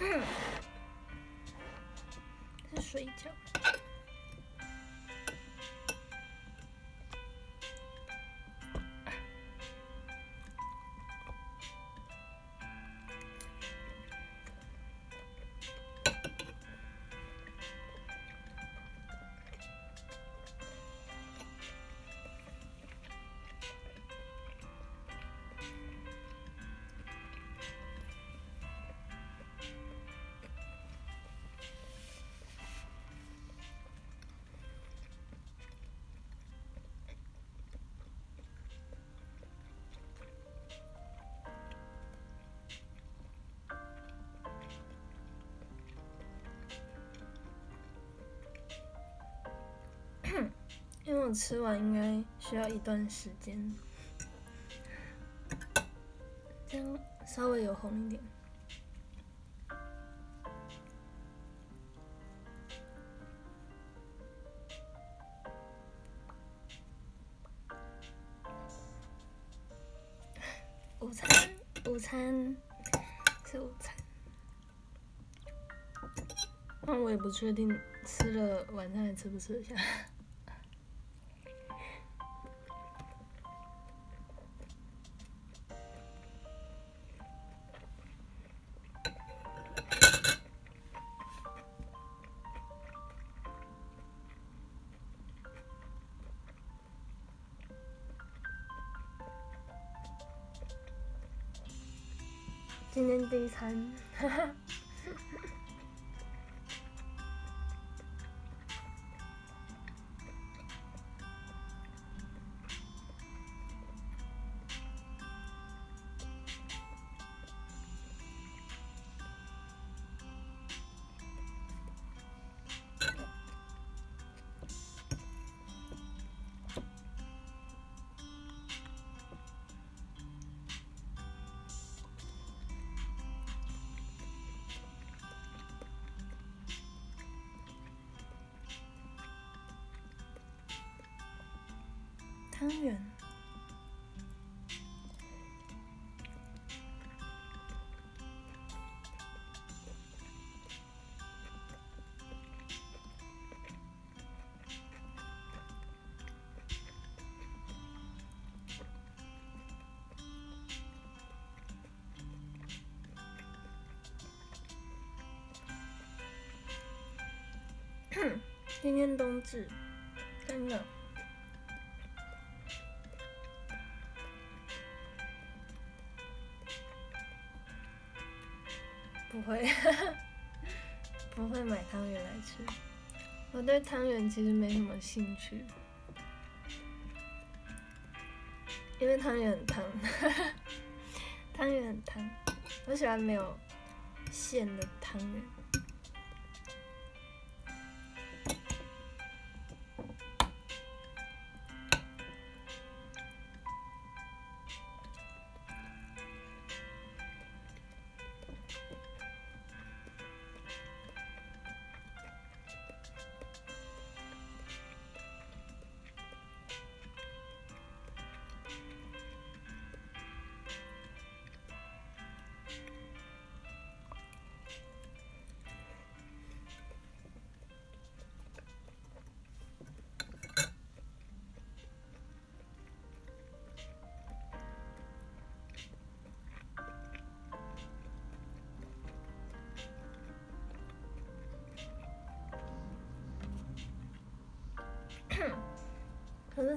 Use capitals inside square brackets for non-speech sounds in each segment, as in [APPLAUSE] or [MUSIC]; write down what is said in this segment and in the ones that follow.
嗯是水饺因为我吃完应该需要一段时间，这样稍微有红一点。午餐，午餐是午餐，但我也不确定吃了晚餐还吃不吃得下。很汤圆，今天冬至，真的。会，[LAUGHS] 不会买汤圆来吃。我对汤圆其实没什么兴趣，因为汤圆很烫，[LAUGHS] 汤圆很烫。我喜欢没有馅的汤圆。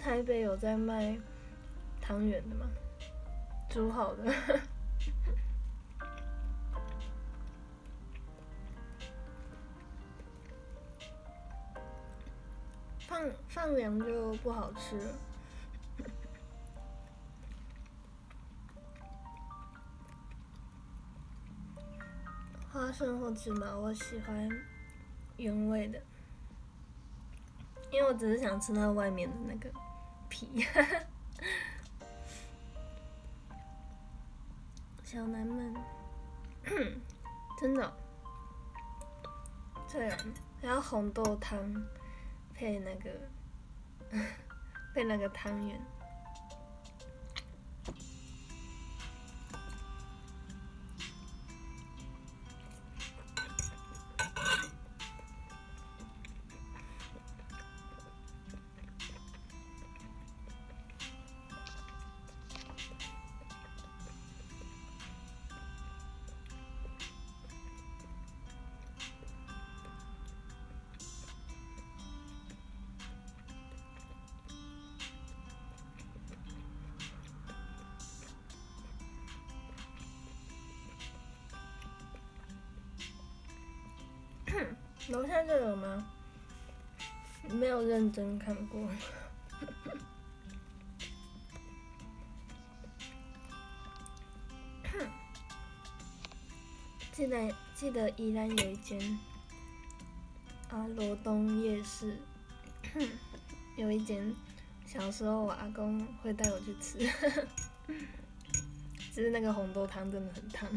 台北有在卖汤圆的吗？煮好的，[LAUGHS] 放放凉就不好吃了。花生或芝麻，我喜欢原味的。因为我只是想吃它外面的那个 [LAUGHS] 小南门，真的，对，还要红豆汤配那个 [LAUGHS] 配那个汤圆。楼下就有吗？没有认真看过。[COUGHS] 记得记得宜兰有一间啊，罗东夜市 [COUGHS] 有一间，小时候我阿公会带我去吃，[LAUGHS] 只是那个红豆汤真的很烫。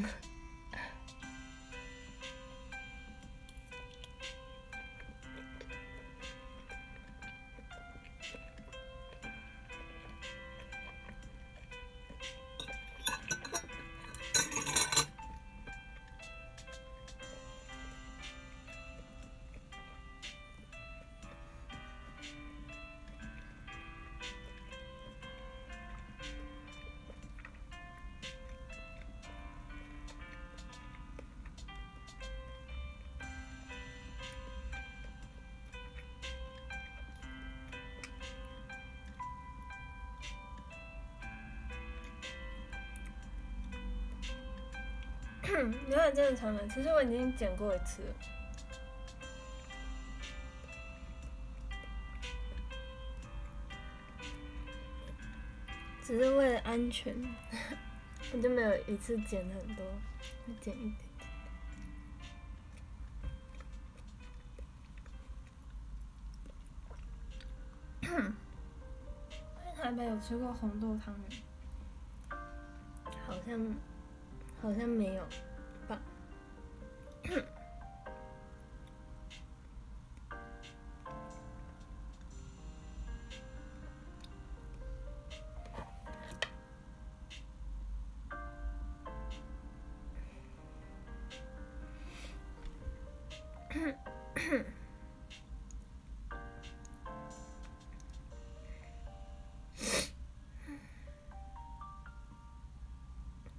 有点真的长了，其实我已经剪过一次了，只是为了安全，[LAUGHS] 我就没有一次剪很多，剪一点。[COUGHS] 在台北有吃过红豆汤圆？好像。好像没有吧。[COUGHS]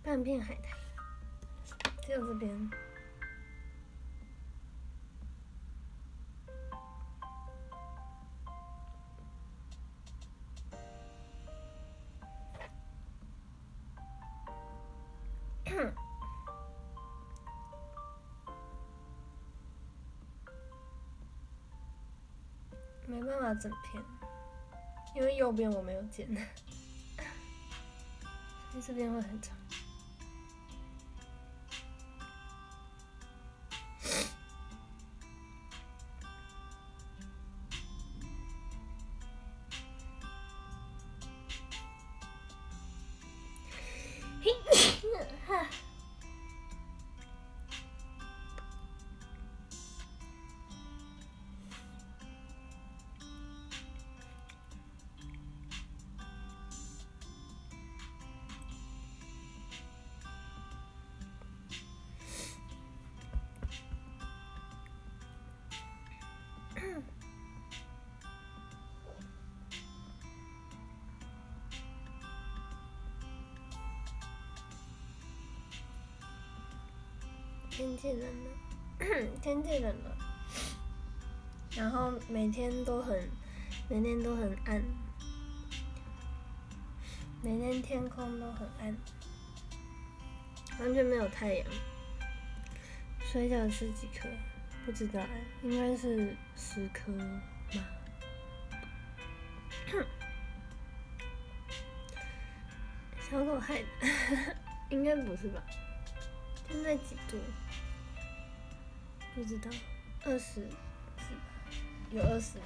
半片海边，[COUGHS] 没办法整片，因为右边我没有剪，[LAUGHS] 所以这边会很长。天气冷了，[COUGHS] 天气冷了，然后每天都很，每天都很暗，每天天空都很暗，完全没有太阳。水饺吃几颗？不知道哎，应该是十颗吧？[COUGHS] 小狗害的，[LAUGHS] 应该不是吧？现在几度？不知道，二十，有二十吗？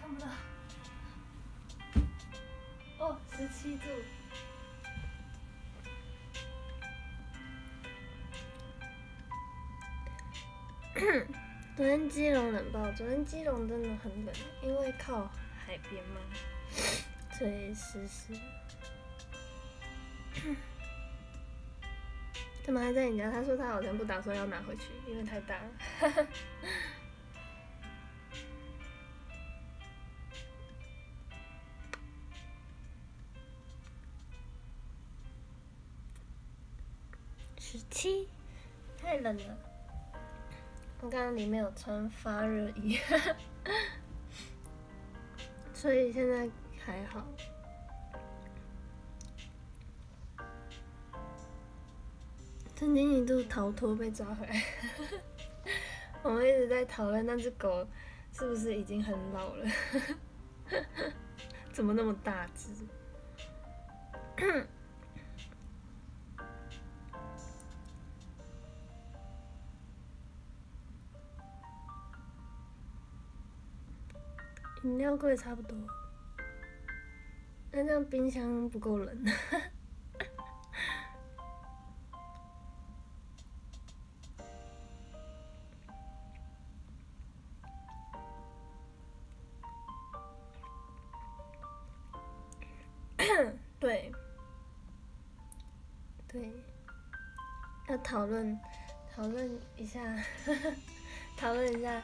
看不到。哦，十七度。[COUGHS] 昨天基隆冷爆，昨天基隆真的很冷，因为靠海边嘛，所以湿湿。怎么还在你家？他说他好像不打算要拿回去，因为太大了。[LAUGHS] 十七，太冷了。我刚刚里面有穿发热衣，[LAUGHS] 所以现在还好。曾经一度逃脱被抓回来，[LAUGHS] 我们一直在讨论那只狗是不是已经很老了，[LAUGHS] 怎么那么大只？饮料柜差不多，那这样冰箱不够冷。讨论讨论一下，[LAUGHS] 讨论一下，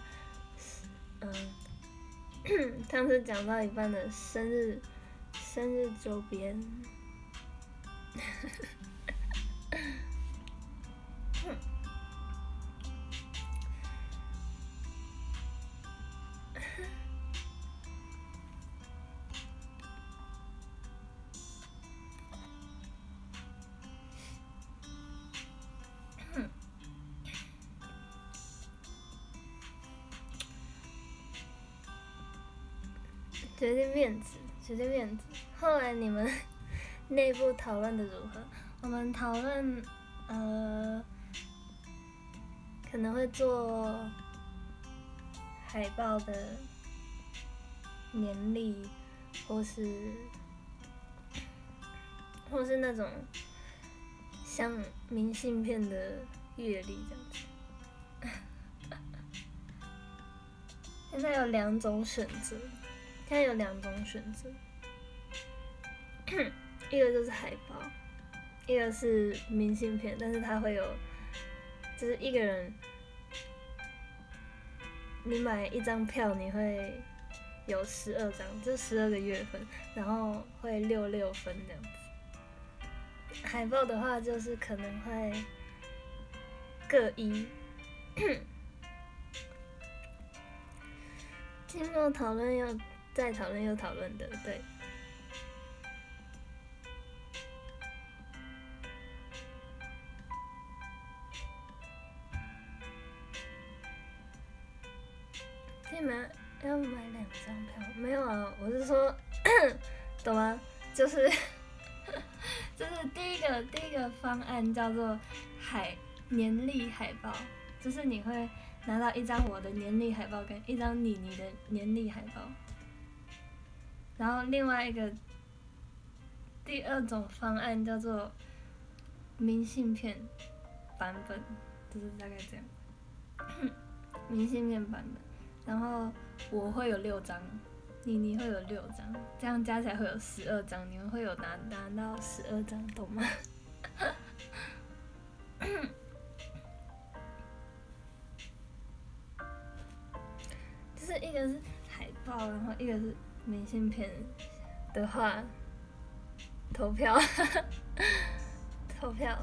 嗯，上次讲到一半的生日生日周边。你们 [LAUGHS] 内部讨论的如何？我们讨论，呃，可能会做海报的年历，或是或是那种像明信片的月历这样子。[LAUGHS] 现在有两种选择。现在有两种选择，[CLEARS THROAT] 一个就是海报，一个是明信片，但是它会有，就是一个人，你买一张票，你会有十二张，就十二个月份，然后会六六分这样子。海报的话，就是可能会各一。[COUGHS] 经过讨论要。再讨论又讨论的，对。买要买两张票？没有啊，我是说，[COUGHS] 懂吗？就是，[LAUGHS] 就是第一个第一个方案叫做海年历海报，就是你会拿到一张我的年历海报跟一张你你的年历海报。然后另外一个第二种方案叫做明信片版本，就是大概这样。[COUGHS] 明信片版本，然后我会有六张，妮妮会有六张，这样加起来会有十二张，你们会有拿拿到十二张，懂吗？[COUGHS] 就是一个是海报，然后一个是。明信片的话，投票，[LAUGHS] 投票。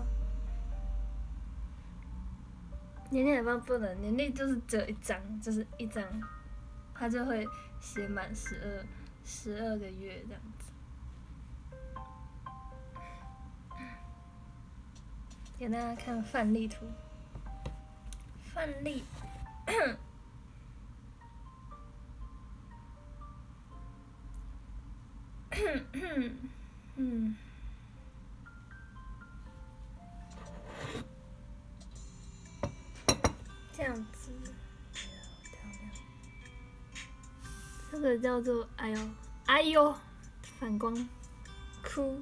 年历海报不能，年历就是只有一张，就是一张，它就会写满十二十二个月这样子。给大家看范例图，范例。[COUGHS] 嗯，这样子，这个叫做“哎呦，哎呦”，反光，哭。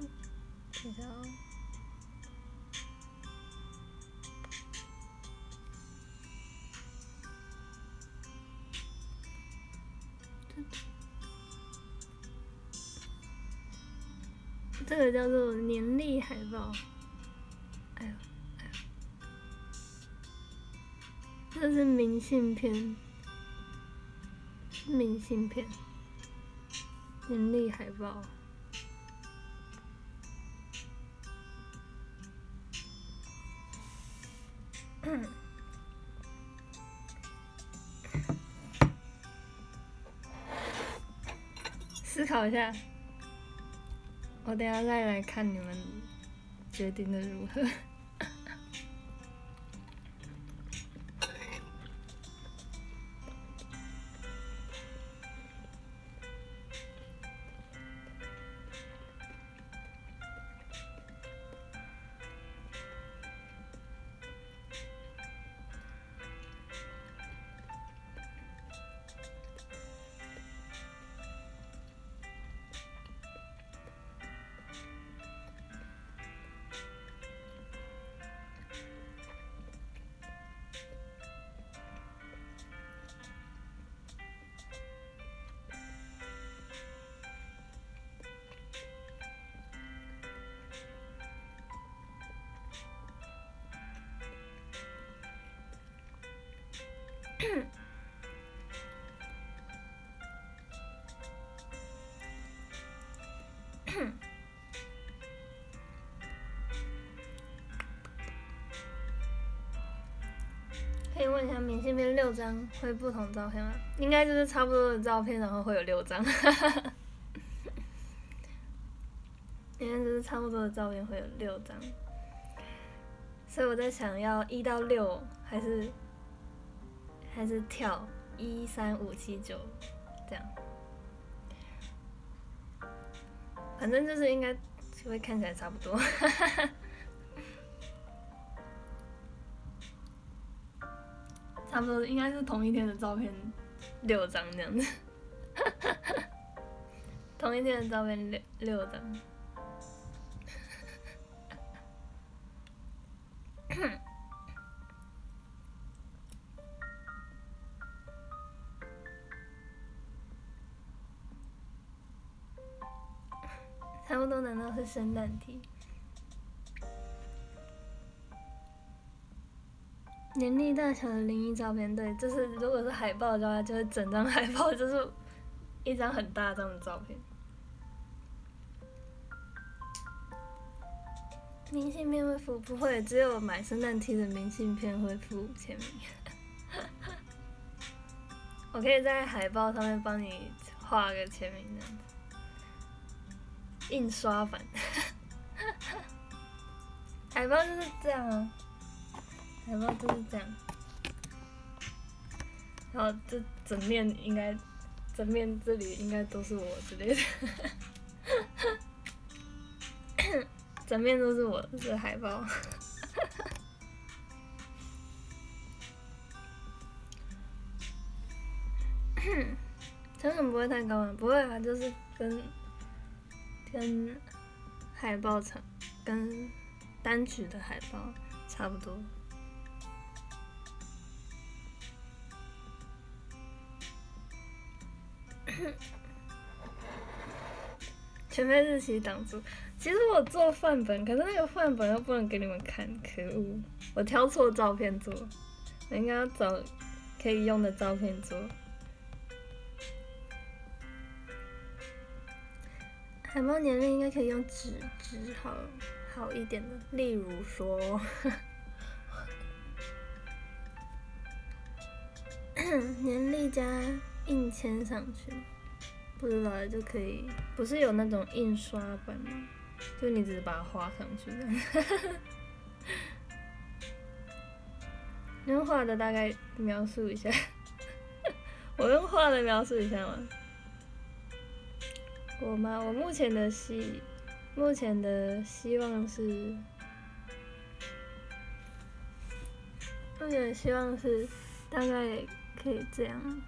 这个叫做年历海报，这是明信片，明信片，年历海报，[COUGHS] 思考一下。我等下再来看你们决定的如何。六张会不同照片吗？应该就是差不多的照片，然后会有六张。[LAUGHS] 应该就是差不多的照片会有六张，所以我在想要一到六还是还是跳一三五七九这样，反正就是应该就会看起来差不多。差不多应该是同一天的照片六张这样子，同一天的照片六六张。[COUGHS] 差不多难道是圣诞题？年龄大小的灵异照片，对，就是如果是海报的话，就是整张海报就是一张很大张的照片。明信片会附不会，只有买圣诞贴的明信片会附签名。[LAUGHS] 我可以在海报上面帮你画个签名这样，印刷版。[LAUGHS] 海报就是这样啊。海报就是这样，然后这整面应该，整面这里应该都是我之类的，整面都是我的海报，成本不会太高啊，不会啊，就是跟跟海报厂跟单曲的海报差不多。[LAUGHS] 全被日期挡住。其实我做范本，可是那个范本又不能给你们看，可恶！我挑错照片做，我应该要找可以用的照片做。海报年龄应该可以用纸纸好好一点的，例如说，[LAUGHS] 年历加。印签上去，不知道就可以，不是有那种印刷本吗？就你只是把它画上去的。[LAUGHS] 用画的大概描述一下，[LAUGHS] 我用画的描述一下吗？我吗？我目前的希，目前的希望是，目前的希望是大概可以这样。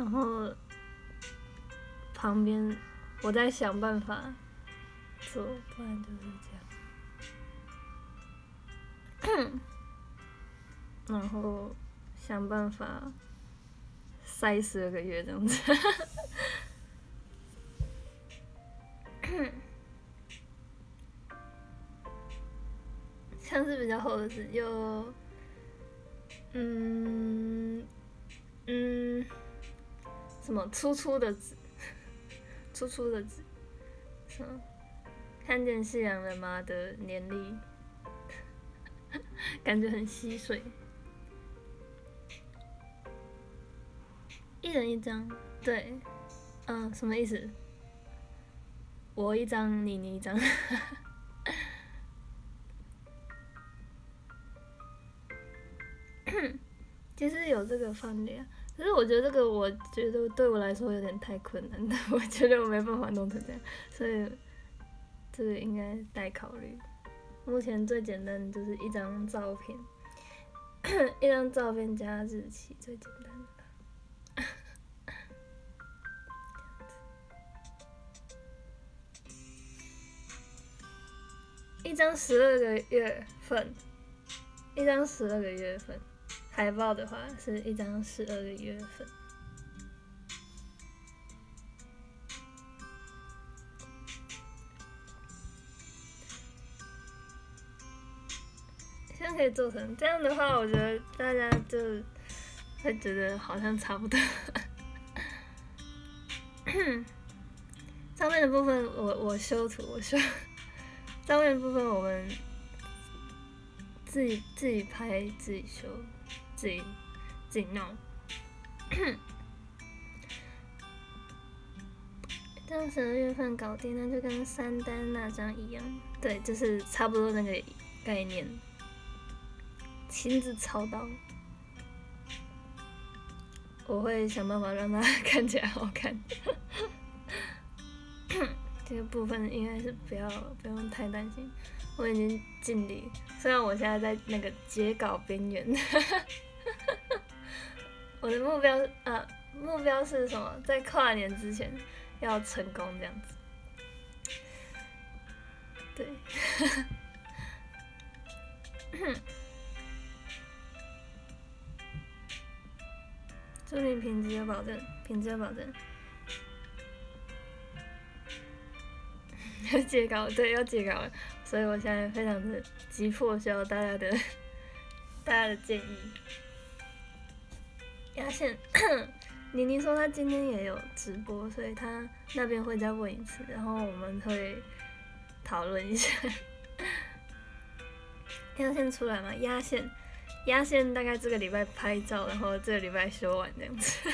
然后旁边，我在想办法做，不然就是这样。[CLEARS THROAT] 然后想办法塞十二个月这样子，[CLEARS THROAT] 像是比较厚的纸，有，嗯，嗯。什么粗粗的纸，粗粗的纸，什么看见夕阳了吗的年历，[LAUGHS] 感觉很稀碎。一人一张，对，嗯，什么意思？我一张，你你一张。[COUGHS] 其实有这个范例啊。可是我觉得这个，我觉得对我来说有点太困难了。[LAUGHS] 我觉得我没办法弄成这样，所以这个应该待考虑。目前最简单的就是一张照片，[COUGHS] 一张照片加日期，最简单的。[COUGHS] 一张十二个月份，一张十二个月份。海报的话是一张十二个月份，现在可以做成这样的话，我觉得大家就会觉得好像差不多。上面的部分我我修图，我修。上面的部分我们自己自己拍自己修，自己自己弄。这样十二月份搞定，那就跟三单那张一样，对，就是差不多那个概念。亲自操刀，我会想办法让它 [LAUGHS] 看起来好看。这个部分应该是不要不用太担心，我已经尽力。虽然我现在在那个截稿边缘，我的目标是呃目标是什么？在跨年之前要成功这样子。对。[LAUGHS] 祝你品质有保证，品质有保证。[LAUGHS] 要截稿，对，要截稿，所以我现在非常的急迫，需要大家的 [LAUGHS] 大家的建议。压线，妮妮说她今天也有直播，所以她那边会再问一次，然后我们会讨论一下。压线出来吗？压线。压线大概这个礼拜拍照，然后这个礼拜修完这样子。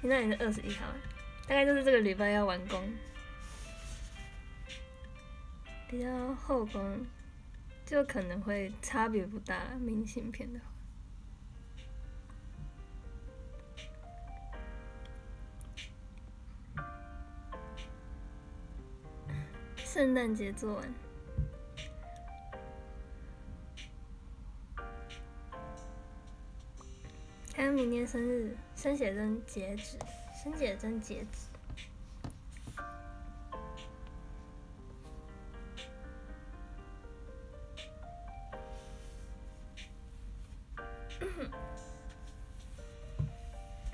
现在也是二十一号，大概就是这个礼拜要完工，比较后宫就可能会差别不大。明信片的，圣诞节做完。还有明年生日，生写真截止，生写真截止。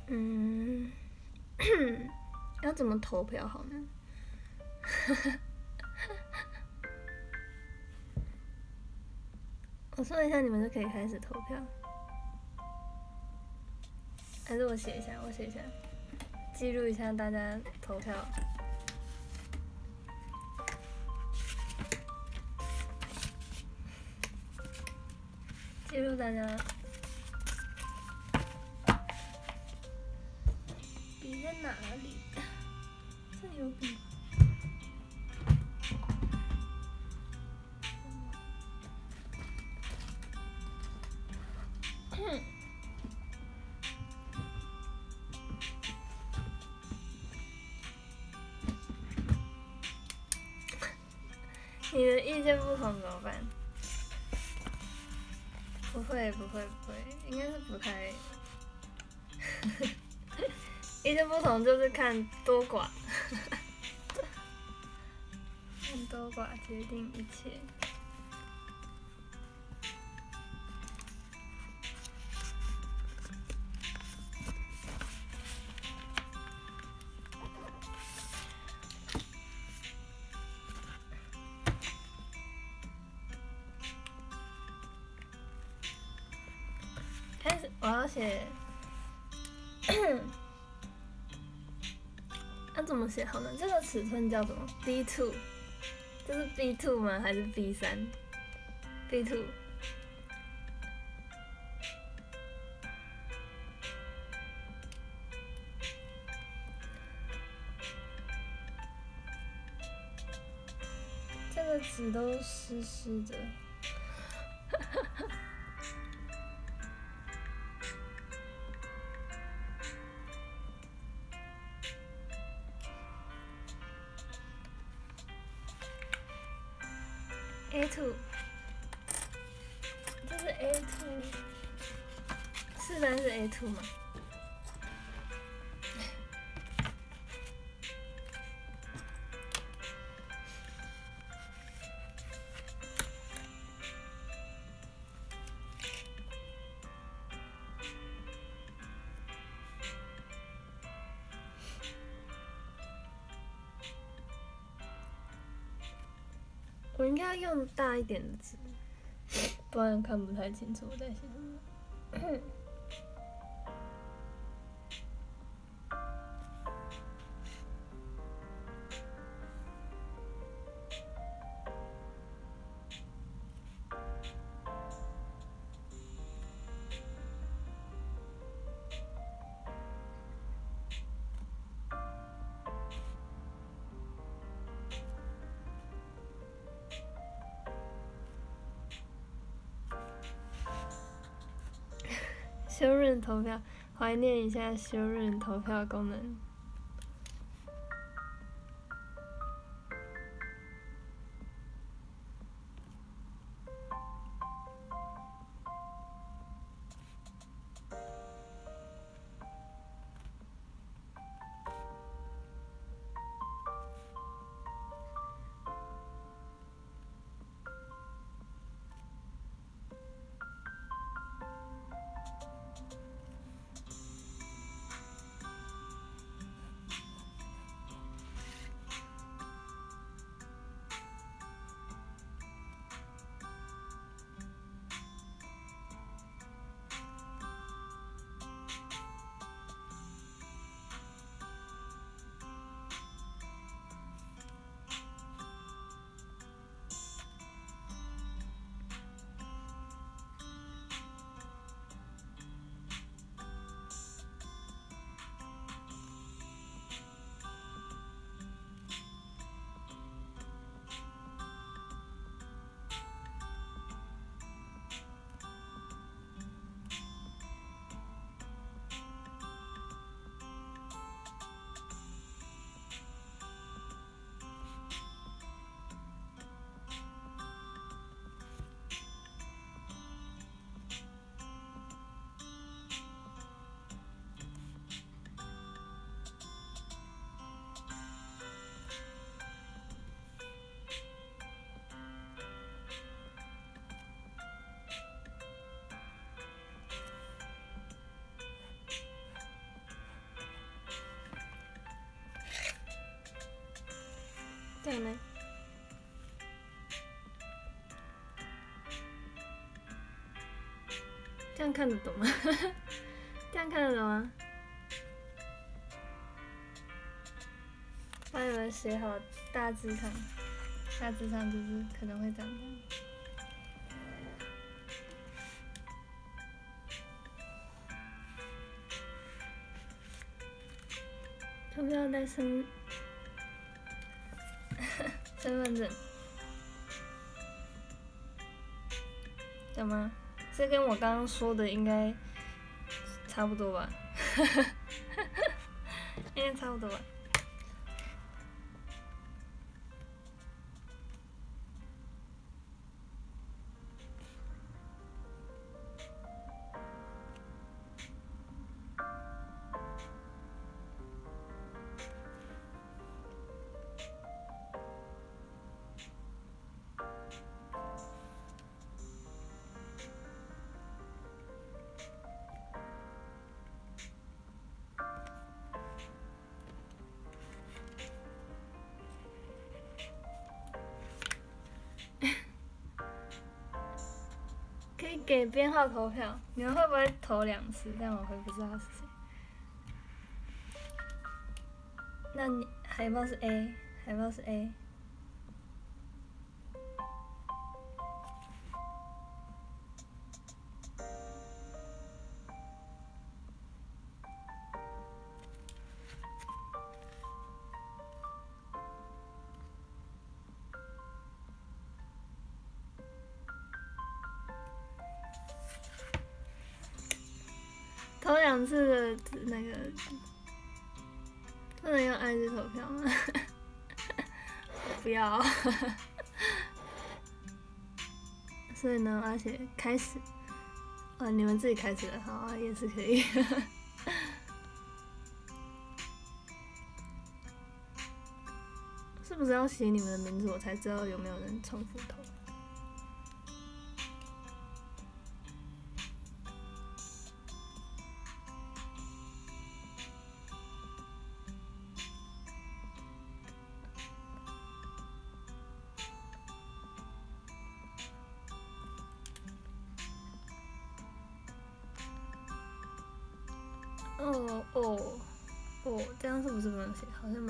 嗯，[COUGHS] 要怎么投票好呢？[LAUGHS] 我说一下，你们就可以开始投票。还是我写一下，我写一下，记录一下大家投票，记录大家。笔在哪里？这里有笔。你的意见不同怎么办？不会不会不会，应该是不太。[LAUGHS] 意见不同就是看多寡，[LAUGHS] 看多寡决定一切。开始我要写，要怎么写好呢？这个尺寸叫什么？B two，这是 B two 吗？还是 B 三？B two，这个纸都湿湿的。用大一点的字，不然看不太清楚我在写什投票，怀念一下休日投票功能。这样看得懂吗？[LAUGHS] 这样看得懂吗？帮你们写好大致上，大致上就是可能会长这样。要不要带身 [LAUGHS] 身份证？有吗？这跟我刚刚说的应该差不多吧？[LAUGHS] 应该差不多吧？编号投票，你们会不会投两次？但我会不知道是谁。那你海报是 A，海报是 A。且开始，啊，你们自己开始的好啊，也是可以。[LAUGHS] 是不是要写你们的名字，我才知道有没有人重复投？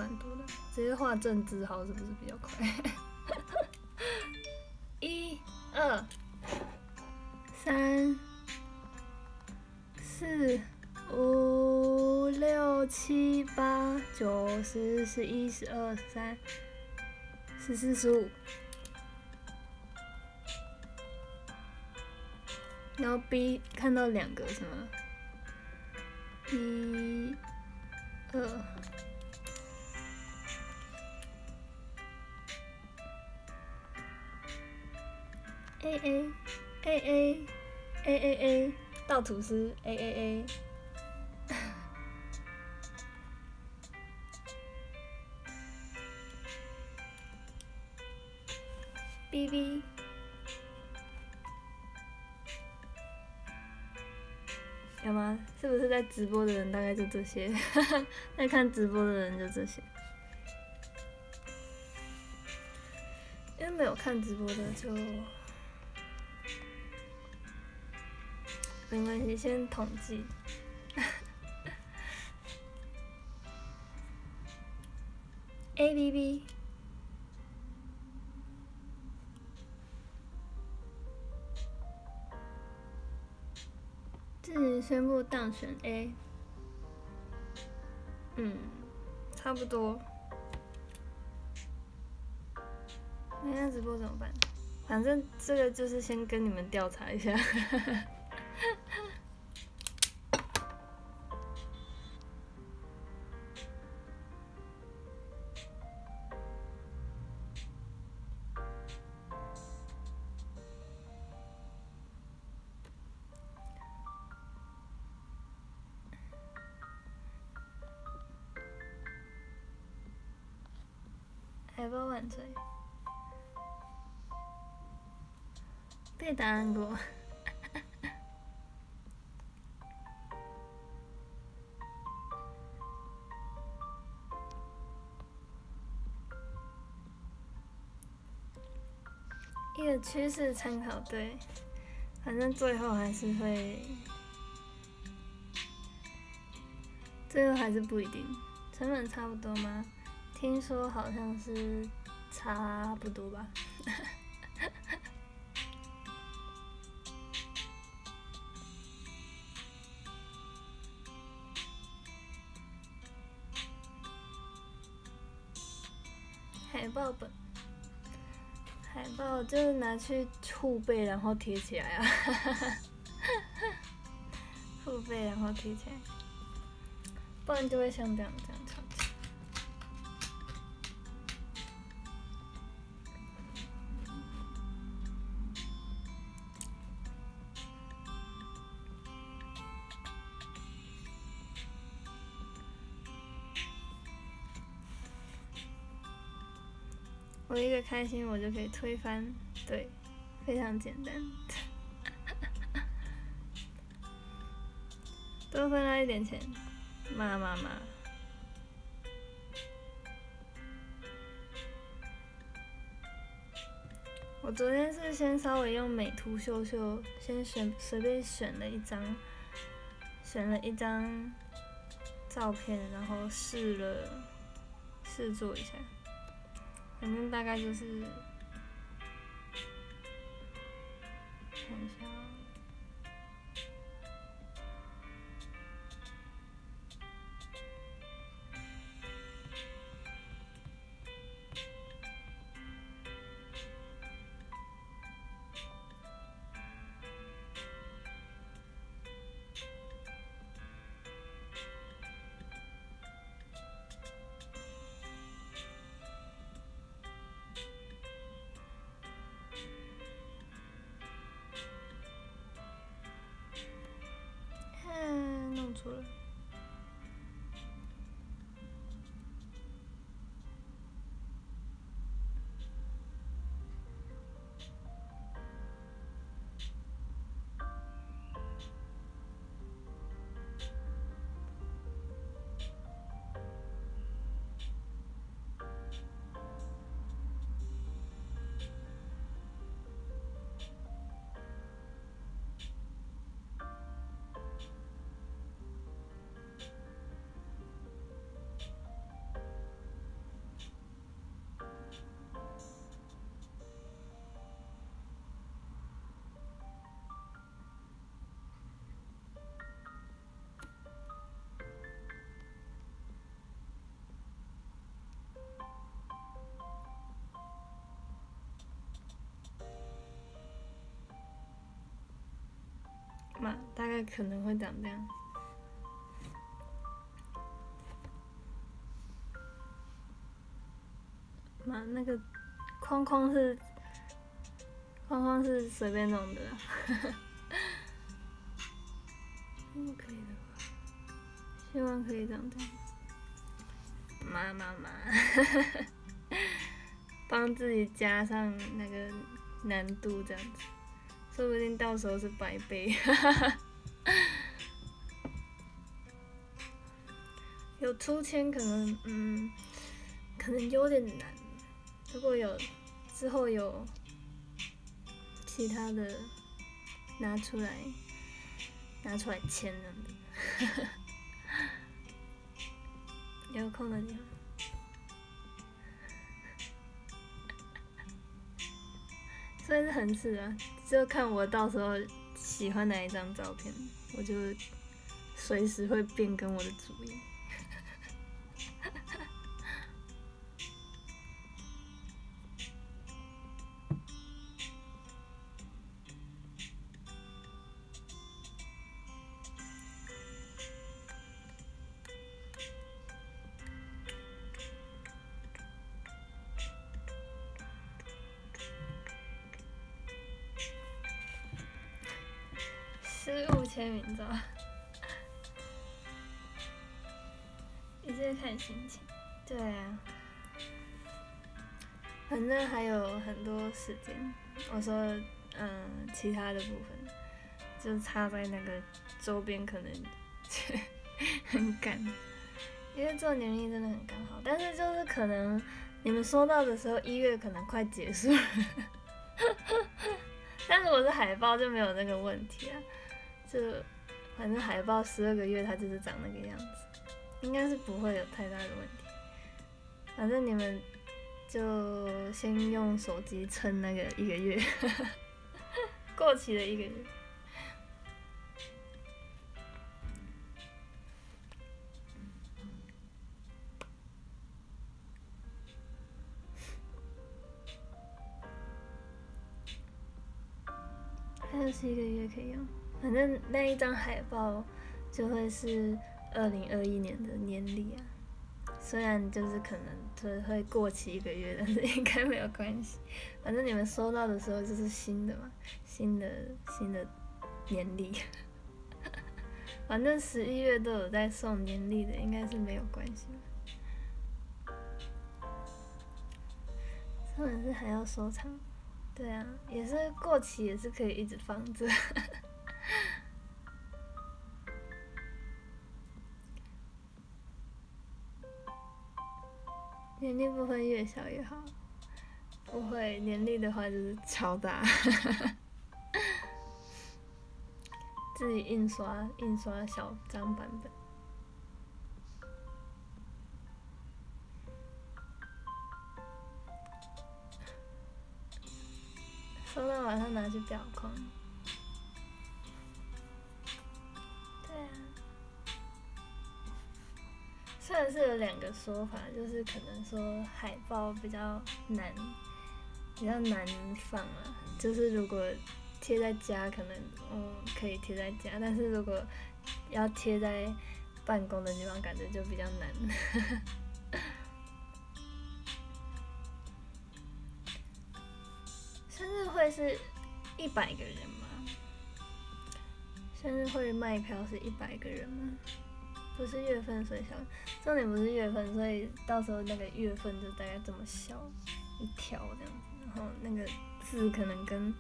蛮多的，直接画正字好是不是比较快？[LAUGHS] 一、二、三、四、五、六、七、八、九、十、十一、十二、十三、十四、十五。然后 B 看到两个是吗？一、二。A A A A A A A 到吐司 A A A [LAUGHS] B B 有吗？是不是在直播的人大概就这些？[LAUGHS] 在看直播的人就这些。因为没有看直播的就。没关系，先统计。A B B，自己宣布当选 A。嗯，差不多。没看直播怎么办？反正这个就是先跟你们调查一下。被答案过。一个趋势参考，对，反正最后还是会，最后还是不一定，成本差不多吗？听说好像是差不多吧。就是拿去护背，然后贴起来啊，[LAUGHS] 护背然后贴起来，不然就会像这样开心，我就可以推翻，对，非常简单。[LAUGHS] 多分他一点钱，骂骂骂。我昨天是先稍微用美图秀秀，先选随便选了一张，选了一张照片，然后试了试做一下。反正大概就是，概可能会长这样。妈，那个框框是框框是随便弄的，[LAUGHS] 应该可以的吧？希望可以长这样。妈妈妈，[LAUGHS] 帮自己加上那个难度，这样子，说不定到时候是百倍。[LAUGHS] 有出签可能，嗯，可能有点难。如果有之后有其他的拿出来拿出来签了的，[LAUGHS] 有空了就。所算是很次啊，就看我到时候喜欢哪一张照片，我就随时会变更我的主意。时间。我说，嗯，其他的部分就差在那个周边，可能 [LAUGHS] 很赶，因为做年历真的很刚好。但是就是可能你们收到的时候，一月可能快结束了。[LAUGHS] 但是我是海报，就没有那个问题啊。就反正海报十二个月，它就是长那个样子，应该是不会有太大的问题。反正你们就先用手机撑那个一个月，[LAUGHS] 过期的一个月。还有一个月可以用。反正那一张海报就会是二零二一年的年历啊，虽然就是可能就会过期一个月，但 [LAUGHS] 是应该没有关系。反正你们收到的时候就是新的嘛，新的新的年历。[LAUGHS] 反正十一月都有在送年历的，应该是没有关系。重点是还要收藏，对啊，也是过期也是可以一直放着。年历部分越小越好，不会年历的话就是超大，[LAUGHS] 自己印刷印刷小张版本，收到晚上拿去裱框。虽然是有两个说法，就是可能说海报比较难，比较难放啊。就是如果贴在家，可能嗯可以贴在家，但是如果要贴在办公的地方，感觉就比较难。[LAUGHS] 生日会是一百个人吗？生日会卖票是一百个人吗？不是月份，所以小。重点不是月份，所以到时候那个月份就大概这么小一条这样子，然后那个字可能跟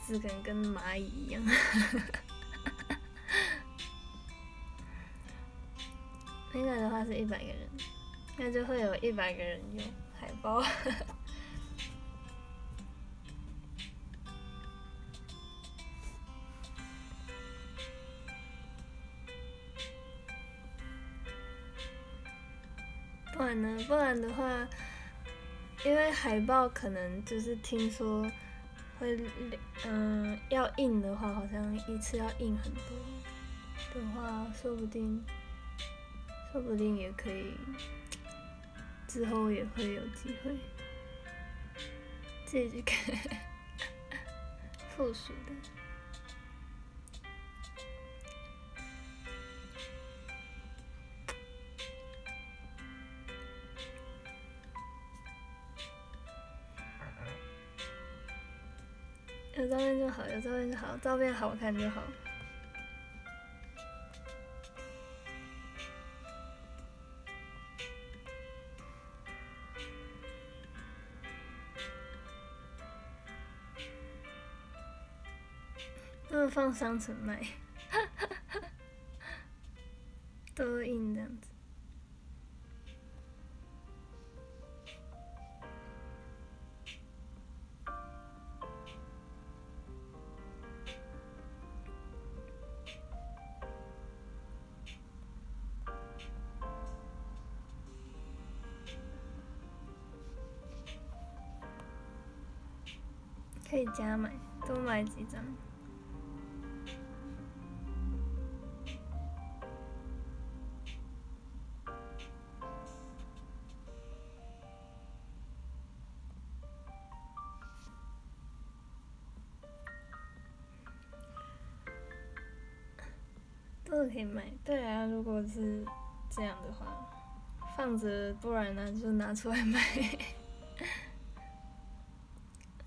字可能跟蚂蚁一样。[LAUGHS] 那个的话是一百个人，那就会有一百个人用海报。不然的话，因为海报可能就是听说会，嗯，要印的话，好像一次要印很多的话，说不定，说不定也可以，之后也会有机会自己看 [LAUGHS] 附属的。有照片就好，有照片就好，照片好看就好。那放商城卖，张。都是可以买，对啊，如果是这样的话，放着，不然呢就拿出来卖。[LAUGHS]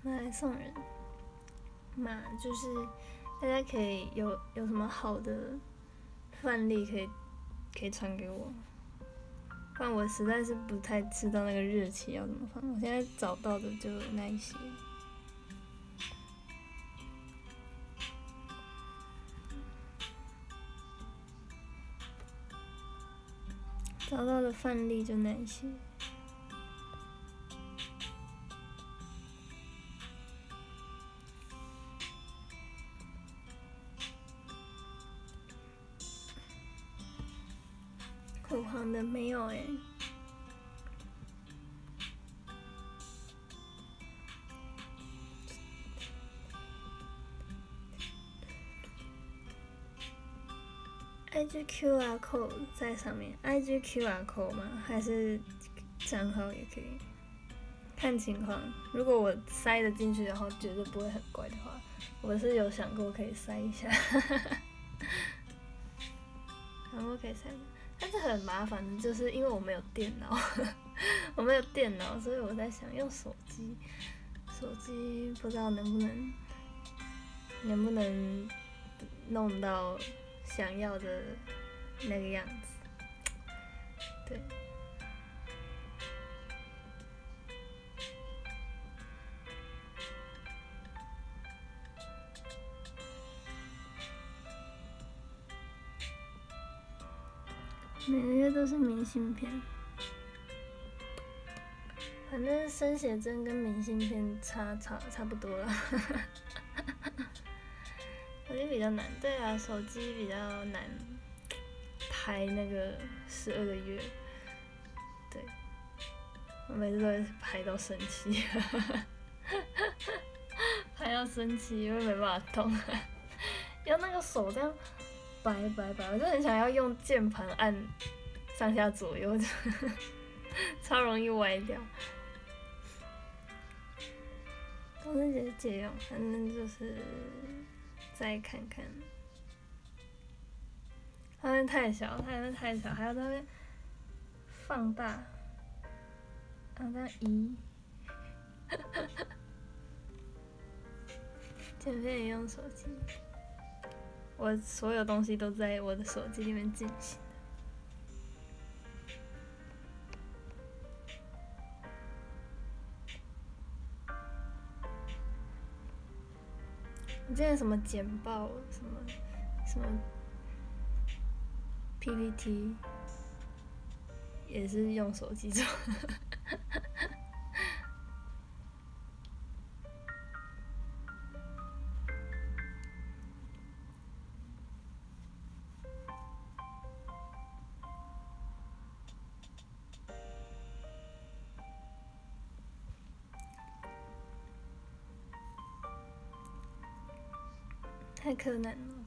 拿来送人，嘛就是大家可以有有什么好的范例可以可以传给我，不然我实在是不太知道那个日期要怎么放。我现在找到的就那一些，找到的范例就那一些。有哎，IG QR code 在上面，IG QR code 吗？还是账号也可以，看情况。如果我塞得进去，然后绝对不会很怪的话，我是有想过可以塞一下，[LAUGHS] 然后可以塞。但是很麻烦的，就是因为我没有电脑，[LAUGHS] 我没有电脑，所以我在想用手机，手机不知道能不能，能不能弄到想要的那个样子，对。每个月都是明信片，反正生写真跟明信片差差差不多了。手机比较难，对啊，手机比较难拍那个十二个月，对，我每次都会拍到生气，[LAUGHS] 拍到生气，因为没办法动，要那个手这样。拜拜拜，我就很想要用键盘按上下左右，[LAUGHS] 超容易歪掉。高中姐借用，反正就是再看看。画面太小，画面太小，还要在那边放大，啊，这样移。[LAUGHS] 减肥也用手机。我所有东西都在我的手机里面进行。你这些什么简报，什么什么 PPT，也是用手机做。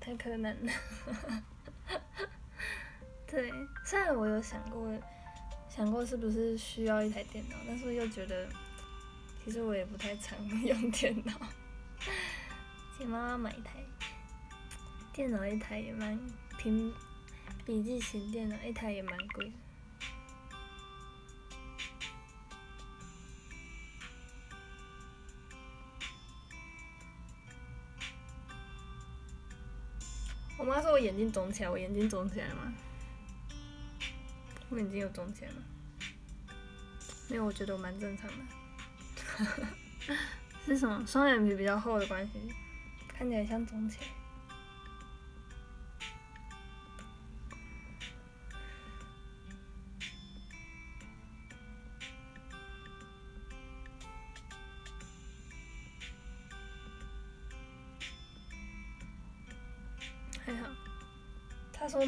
太可能了。对，虽然我有想过，想过是不是需要一台电脑，但是又觉得，其实我也不太常 [LAUGHS] 用电脑。请妈妈买一台电脑，一台也蛮平，笔记型电脑一台也蛮贵的。我妈说我眼睛肿起来，我眼睛肿起来吗？我眼睛有肿起来吗？没有，我觉得我蛮正常的。[LAUGHS] 是什么？双眼皮比较厚的关系，看起来像肿起来。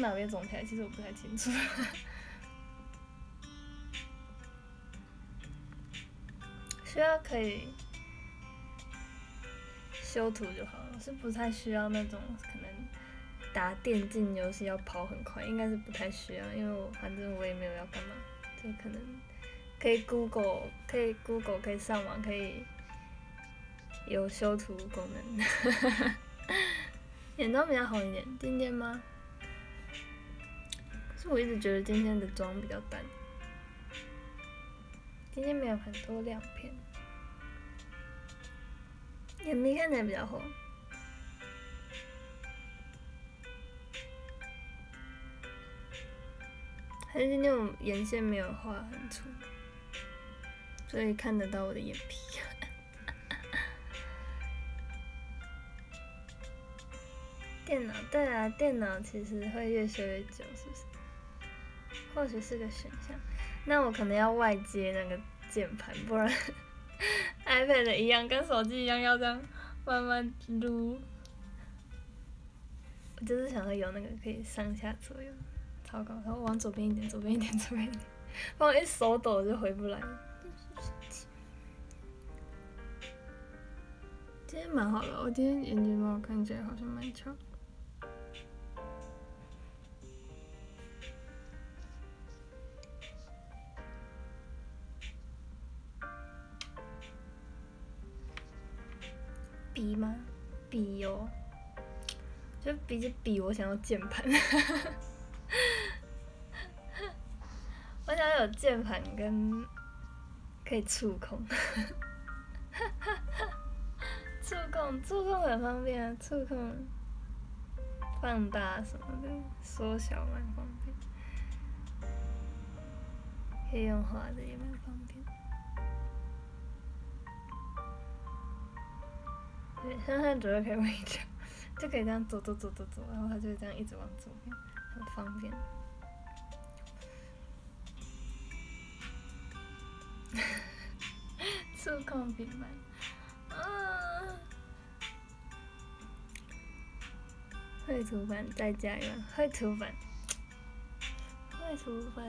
他说哪边肿起来，其实我不太清楚。[LAUGHS] 需要可以修图就好了，是不太需要那种可能打电竞游戏要跑很快，应该是不太需要，因为我反正我也没有要干嘛，就可能可以 Google 可以 Google 可以上网可以有修图功能，[LAUGHS] 眼妆比较好一点，今天吗？我一直觉得今天的妆比较淡，今天没有很多亮片。眼皮看起来比较厚，还是那种眼线没有画很粗，所以看得到我的眼皮。[LAUGHS] 电脑对啊，电脑其实会越修越久，是不是？或许是个选项。那我可能要外接那个键盘，不然。[LAUGHS] iPad 一样，跟手机一样，要这样慢慢撸。我就是想说有那个可以上下左右，超高，然后往左边一点，左边一点，左边一点，不然一手抖就回不来。今天蛮好的，我今天眼睫毛看起来好像蛮翘。笔吗？笔哟，就比着笔，我想要键盘。[LAUGHS] 我想有键盘跟可以触控。[LAUGHS] 触控，触控很方便啊！触控放大什么的，缩小蛮方便。可以用画的也蛮方便。对，向上左就可以微调，就可以这样走走走走走，然后它就这样一直往左边，很方便。[LAUGHS] 触控平板，啊！绘图板再加一个绘图板，绘图板。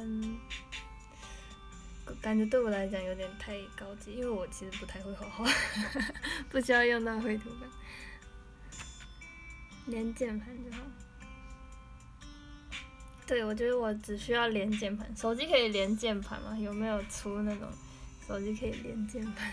感觉对我来讲有点太高级，因为我其实不太会画画，[LAUGHS] 不需要用到绘图板，连键盘就好。对，我觉得我只需要连键盘，手机可以连键盘吗？有没有出那种手机可以连键盘？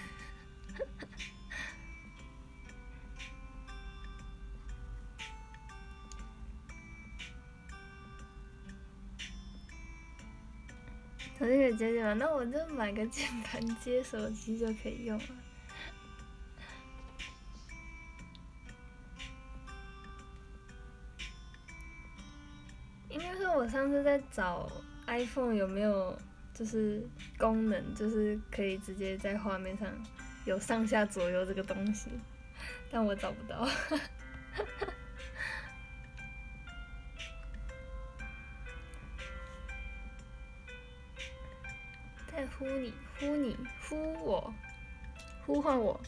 手机可以接键盘，那我就买个键盘接手机就可以用了。应该是我上次在找 iPhone 有没有就是功能，就是可以直接在画面上有上下左右这个东西，但我找不到。在呼你，呼你，呼我，呼唤我。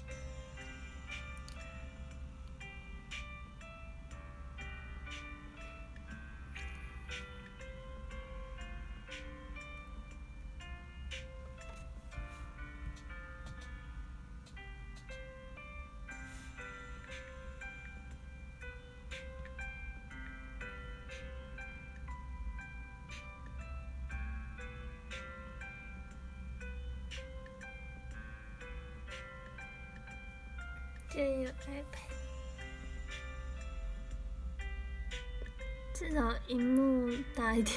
至少荧幕大一点。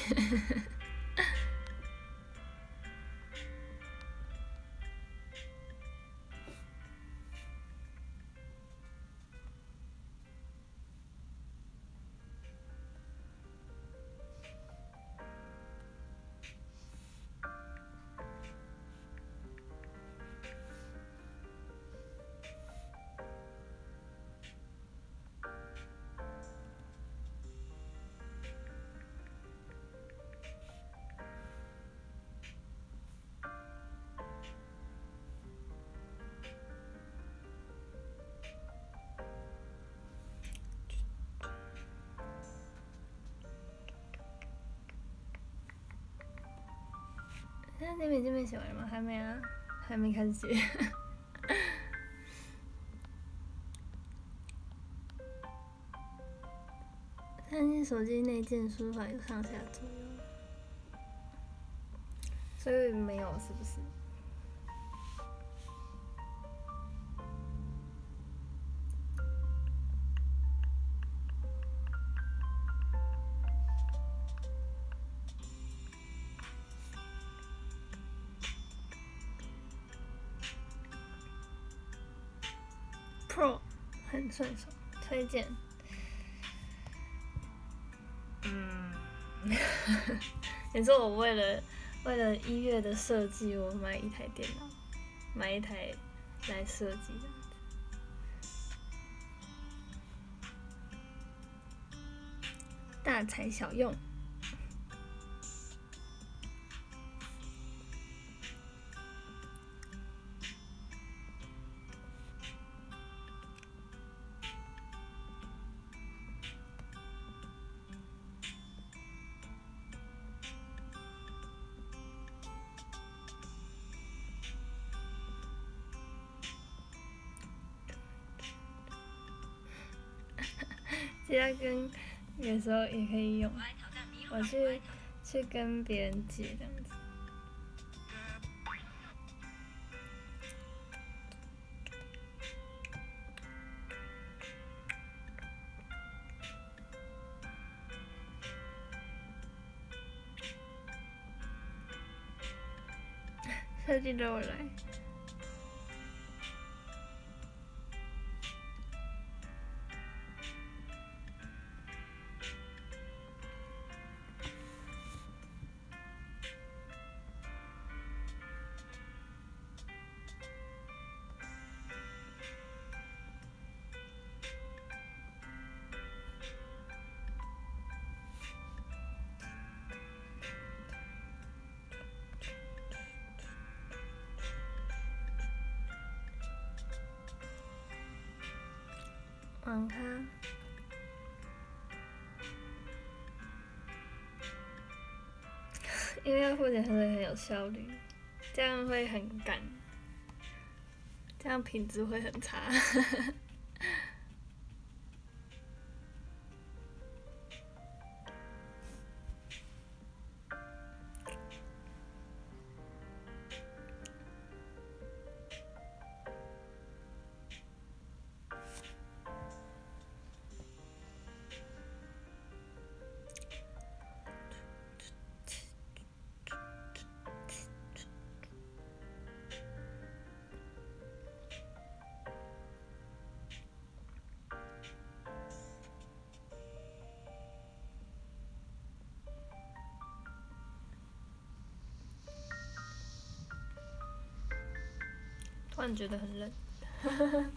那边这边写完了吗？还没啊，还没开始写。[LAUGHS] 三星手机内建输法有上下左右，所以没有是不是顺手，推荐。嗯，[LAUGHS] 你说我为了为了音乐的设计，我买一台电脑，买一台来设计，大材小用。跟有时候也可以用，我去去跟别人借这样子。[LAUGHS] 设计着我来。因为要付钱，所以很有效率，这样会很赶，这样品质会很差。突然觉得很冷，[LAUGHS]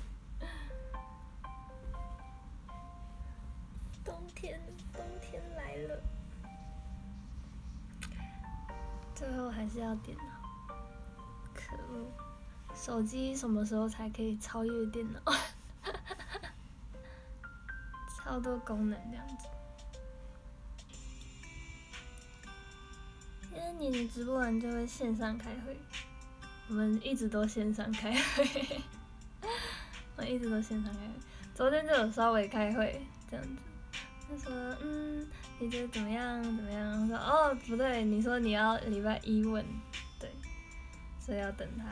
冬天，冬天来了，最后还是要电脑，可恶！手机什么时候才可以超越电脑？[LAUGHS] 超多功能这样子，因为你直播完就会线上开会。我们一直都线上开会，我一直都线上开会。昨天就有稍微开会这样子，他说：“嗯，你觉得怎么样？怎么样？”我说：“哦，不对，你说你要礼拜一问，对，所以要等他。”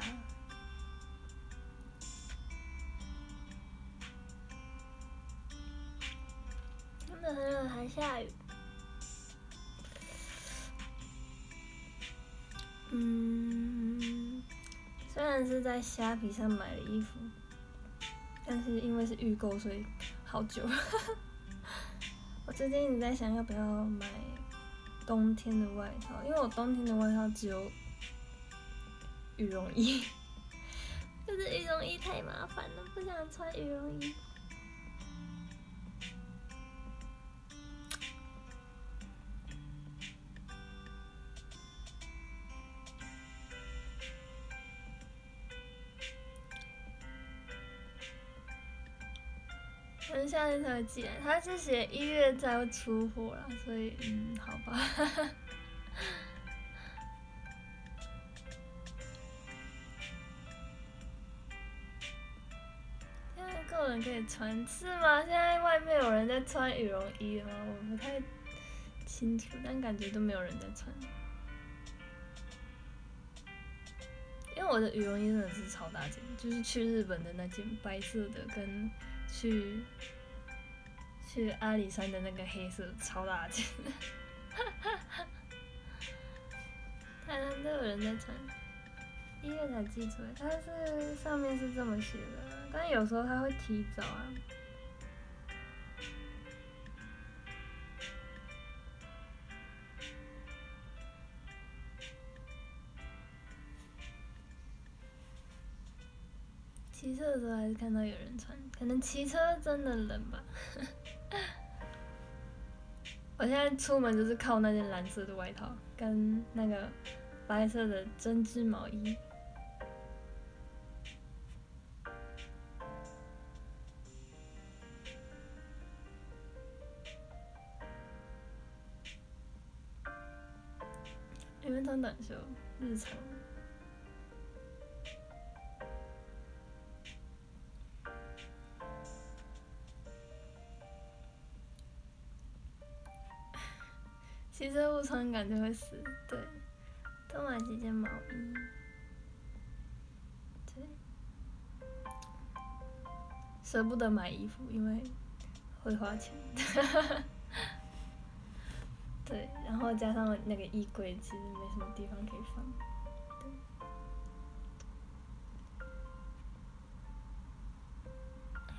真的很热，还下雨。嗯。但是在虾皮上买的衣服，但是因为是预购，所以好久。[LAUGHS] 我最近一直在想要不要买冬天的外套，因为我冬天的外套只有羽绒衣，[LAUGHS] 就是羽绒衣太麻烦了，不想穿羽绒衣。现在才剪，他是写一月才会出货啦，所以嗯，好吧。[LAUGHS] 现在个人可以穿是吗？现在外面有人在穿羽绒衣吗？我不太清楚，但感觉都没有人在穿。因为我的羽绒衣真的是超大件，就是去日本的那件白色的跟。去去阿里山的那个黑色超大件。[LAUGHS] 台湾都有人在穿，一月才寄出来，它是上面是这么写的，但有时候它会提早啊。骑车的时候还是看到有人穿，可能骑车真的冷吧。我现在出门就是靠那件蓝色的外套跟那个白色的针织毛衣。你们穿短袖，日常。其实不穿感觉会死，对，多买几件毛衣，对，舍不得买衣服，因为会花钱，[LAUGHS] 对，然后加上那个衣柜其实没什么地方可以放，对，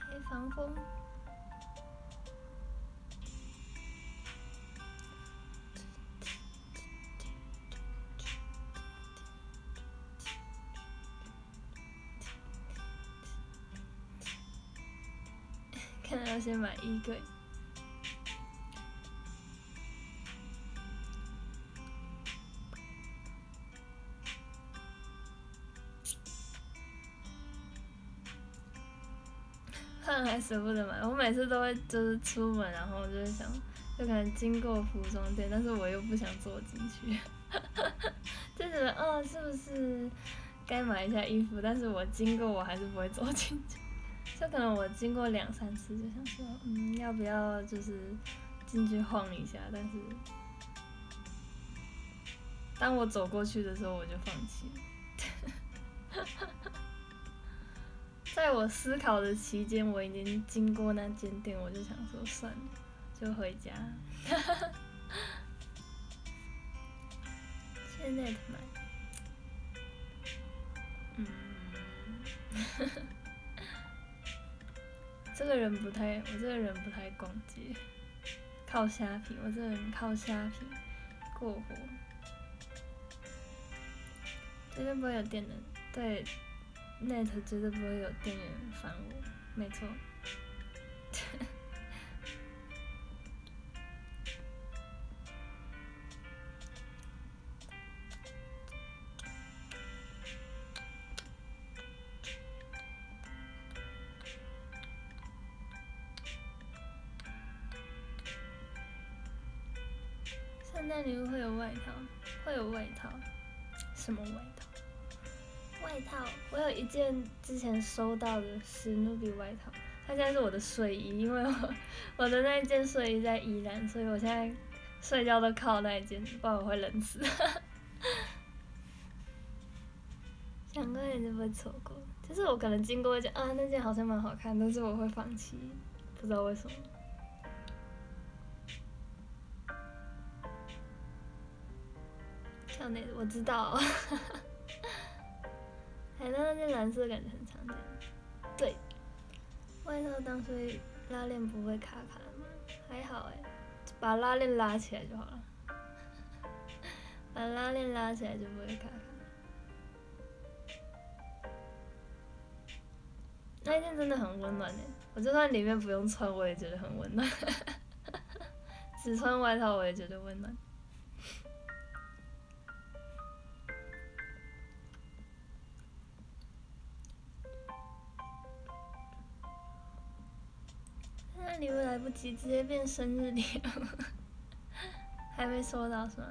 还防风。要先买衣柜，看还舍不得买。我每次都会就是出门，然后就是想，就可能经过服装店，但是我又不想坐进去，[LAUGHS] 就觉得哦，是不是该买一下衣服？但是我经过，我还是不会坐进去。就可能我经过两三次，就想说，嗯，要不要就是进去晃一下？但是当我走过去的时候，我就放弃了。[LAUGHS] 在我思考的期间，我已经经过那间店，我就想说，算了，就回家。[LAUGHS] 现在买，嗯。[LAUGHS] 这个人不太，我这个人不太逛街，靠虾皮。我这个人靠虾皮过活，绝对不会有店员对，net 绝对不会有店员烦我，没错。外套，会有外套，什么外套？外套，我有一件之前收到的史努比外套，它现在是我的睡衣，因为我 [LAUGHS] 我的那一件睡衣在宜兰，所以我现在睡觉都靠那一件，不然我会冷死。[LAUGHS] 想过也就不会错过，就是我可能经过一件啊，那件好像蛮好看，但是我会放弃，不知道为什么。我知道，[LAUGHS] 海盗那件蓝色感觉很常见。对，外套当初拉链不会卡卡吗？还好哎，把拉链拉起来就好了。[LAUGHS] 把拉链拉起来就不会卡卡。那一件真的很温暖哎，我就算里面不用穿，我也觉得很温暖。[LAUGHS] 只穿外套我也觉得温暖。那礼物来不及，直接变生日礼物，还没收到是吗？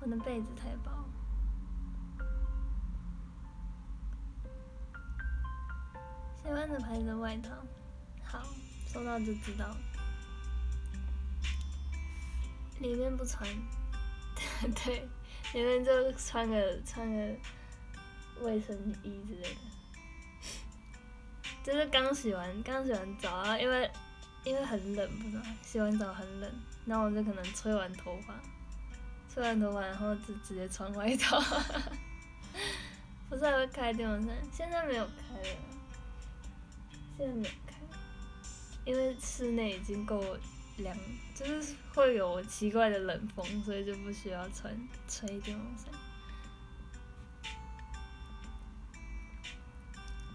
我的被子太薄。喜欢的牌子的外套，好，收到就知道。里面不穿，[LAUGHS] 对，里面就穿个穿个卫生衣之类的。就是刚洗完，刚洗完澡啊，因为因为很冷，不知道洗完澡很冷，然后我就可能吹完头发，吹完头发然后就直接穿外套。[LAUGHS] 不是还会开电风扇，现在没有开了，现在没有开，因为室内已经够凉，就是会有奇怪的冷风，所以就不需要穿吹电风扇。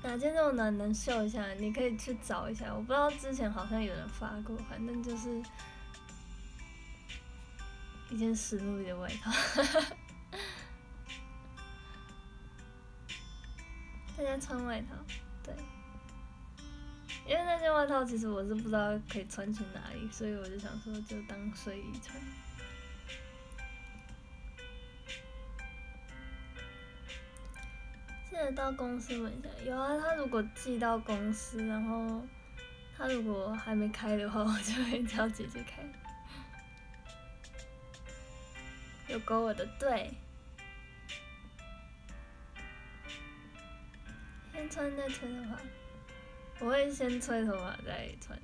哪件这么暖能秀一下？你可以去找一下，我不知道之前好像有人发过，反正就是一件史努比的外套，大家穿外套，对，因为那件外套其实我是不知道可以穿去哪里，所以我就想说就当睡衣穿。记得到公司问一下，有啊。他如果寄到公司，然后他如果还没开的话，我就会叫姐姐开。有勾我的对，先穿再吹头发，我会先吹头发再穿，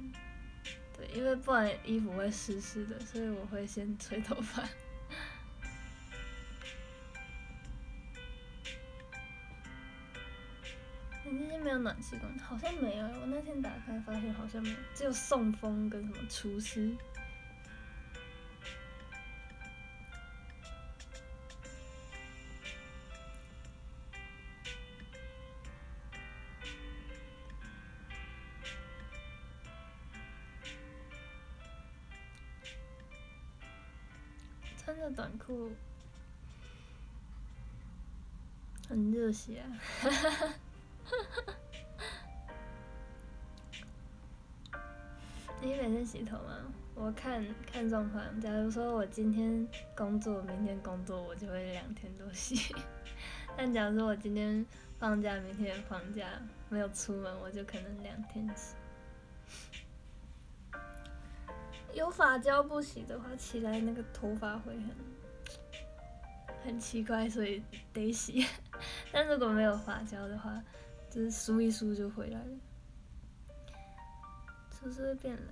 对，因为不然衣服会湿湿的，所以我会先吹头发。你那天没有暖气功能，好像没有。我那天打开发现好像没有，只有送风跟什么除湿。穿着短裤很热血啊！你每天洗头吗？我看看状况。假如说我今天工作，明天工作，我就会两天都洗。[LAUGHS] 但假如说我今天放假，明天放假，没有出门，我就可能两天洗。有发胶不洗的话，起来那个头发会很很奇怪，所以得洗。[LAUGHS] 但如果没有发胶的话，就是梳一梳就回来了，是不是会变冷？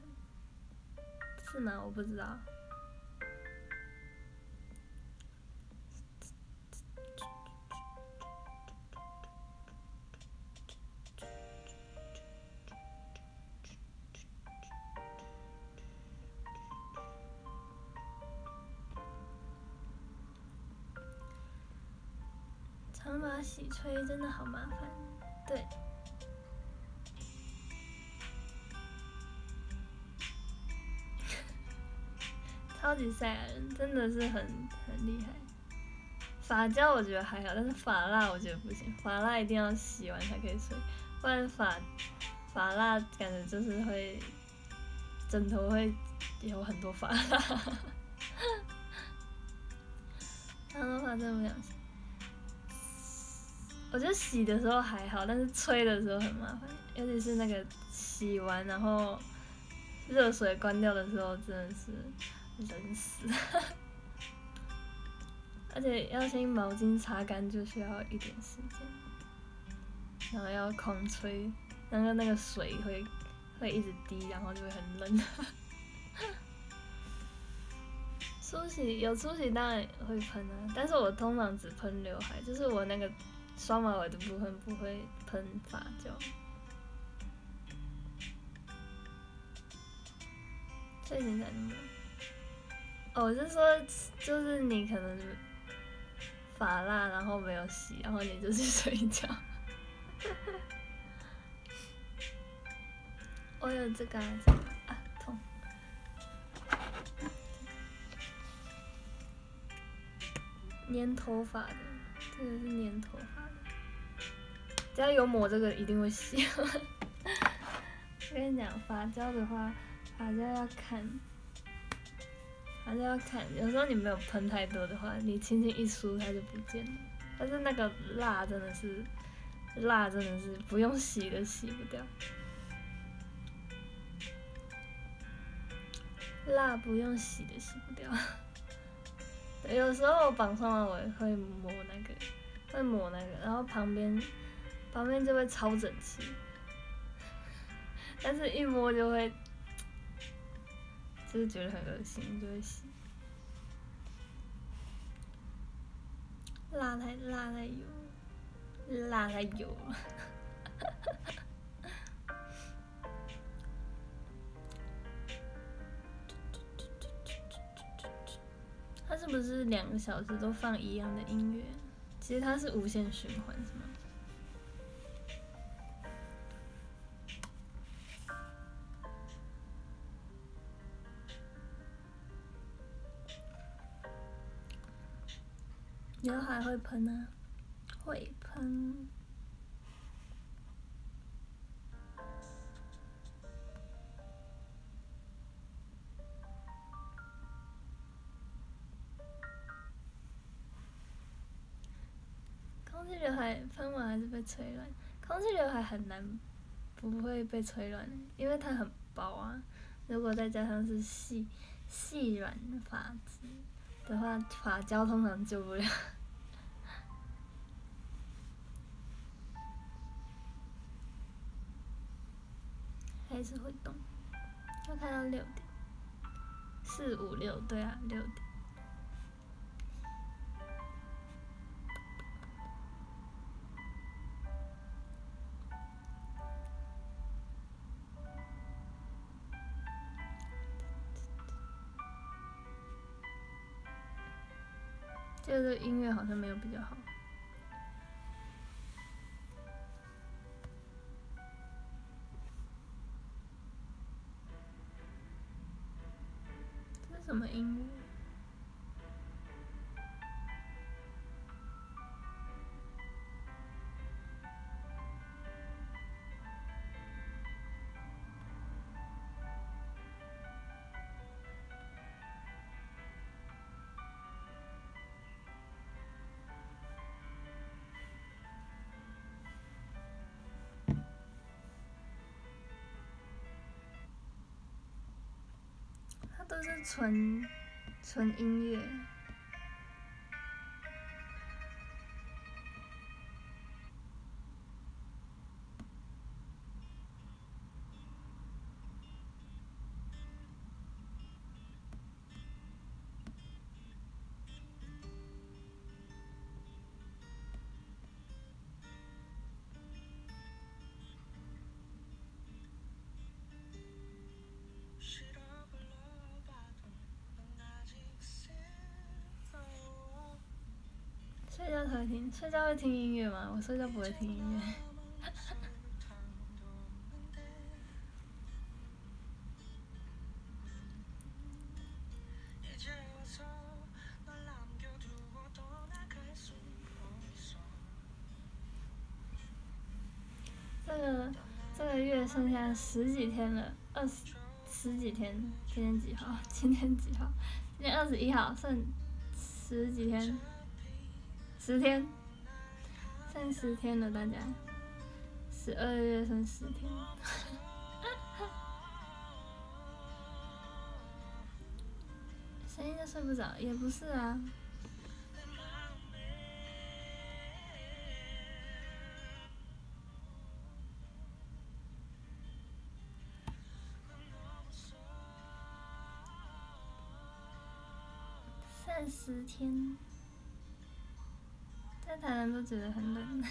是吗？我不知道。长发洗吹真的好麻烦。对，超级赛亚人真的是很很厉害。发胶我觉得还好，但是发蜡我觉得不行，发蜡一定要洗完才可以吹，不然发发蜡感觉就是会枕头会有很多发蜡。长头发真的不想洗。我觉得洗的时候还好，但是吹的时候很麻烦，尤其是那个洗完然后热水关掉的时候，真的是冷死。[LAUGHS] 而且要先毛巾擦干，就需要一点时间，然后要狂吹，然后那个水会会一直滴，然后就会很冷。[LAUGHS] 梳洗有梳洗当然会喷啊，但是我通常只喷刘海，就是我那个。双马尾的部分不会喷发胶，最近在弄。我是说，就是你可能发蜡，然后没有洗，然后你就去睡觉。我有这个啊，痛。粘头发的，这个是粘头发的。只要有抹这个，一定会洗。[LAUGHS] 我跟你讲，发胶的话，发胶要看，还是要看。有时候你没有喷太多的话，你轻轻一梳它就不见了。但是那个蜡真的是蜡真的是不用洗都洗不掉，蜡不用洗的洗不掉。有时候绑上了，我也会抹那个，会抹那个，然后旁边旁边就会超整齐，但是一摸就会，就是觉得很恶心，就会洗。蜡太辣太油，辣太油。它是不是两个小时都放一样的音乐？其实它是无限循环，是吗？刘海会喷啊，会喷。空气刘海喷完还是被吹乱？空气刘海很难不会被吹乱，因为它很薄啊。如果再加上是细细软发质。的话，法交通常救不了，还是会动。要看到六点，四五六，对啊，六点。音乐好像没有比较好。就是纯纯音乐。会听，睡觉会听音乐吗？我睡觉不会听音乐。这个这个月剩下十几天了，二十十几天，今天几号？[LAUGHS] 今天几号？今天二十一号，剩十几天。十天，剩十天了，大家。十二月剩十天。[LAUGHS] 声音都睡不着，也不是啊。剩十天。在台南都觉得很冷。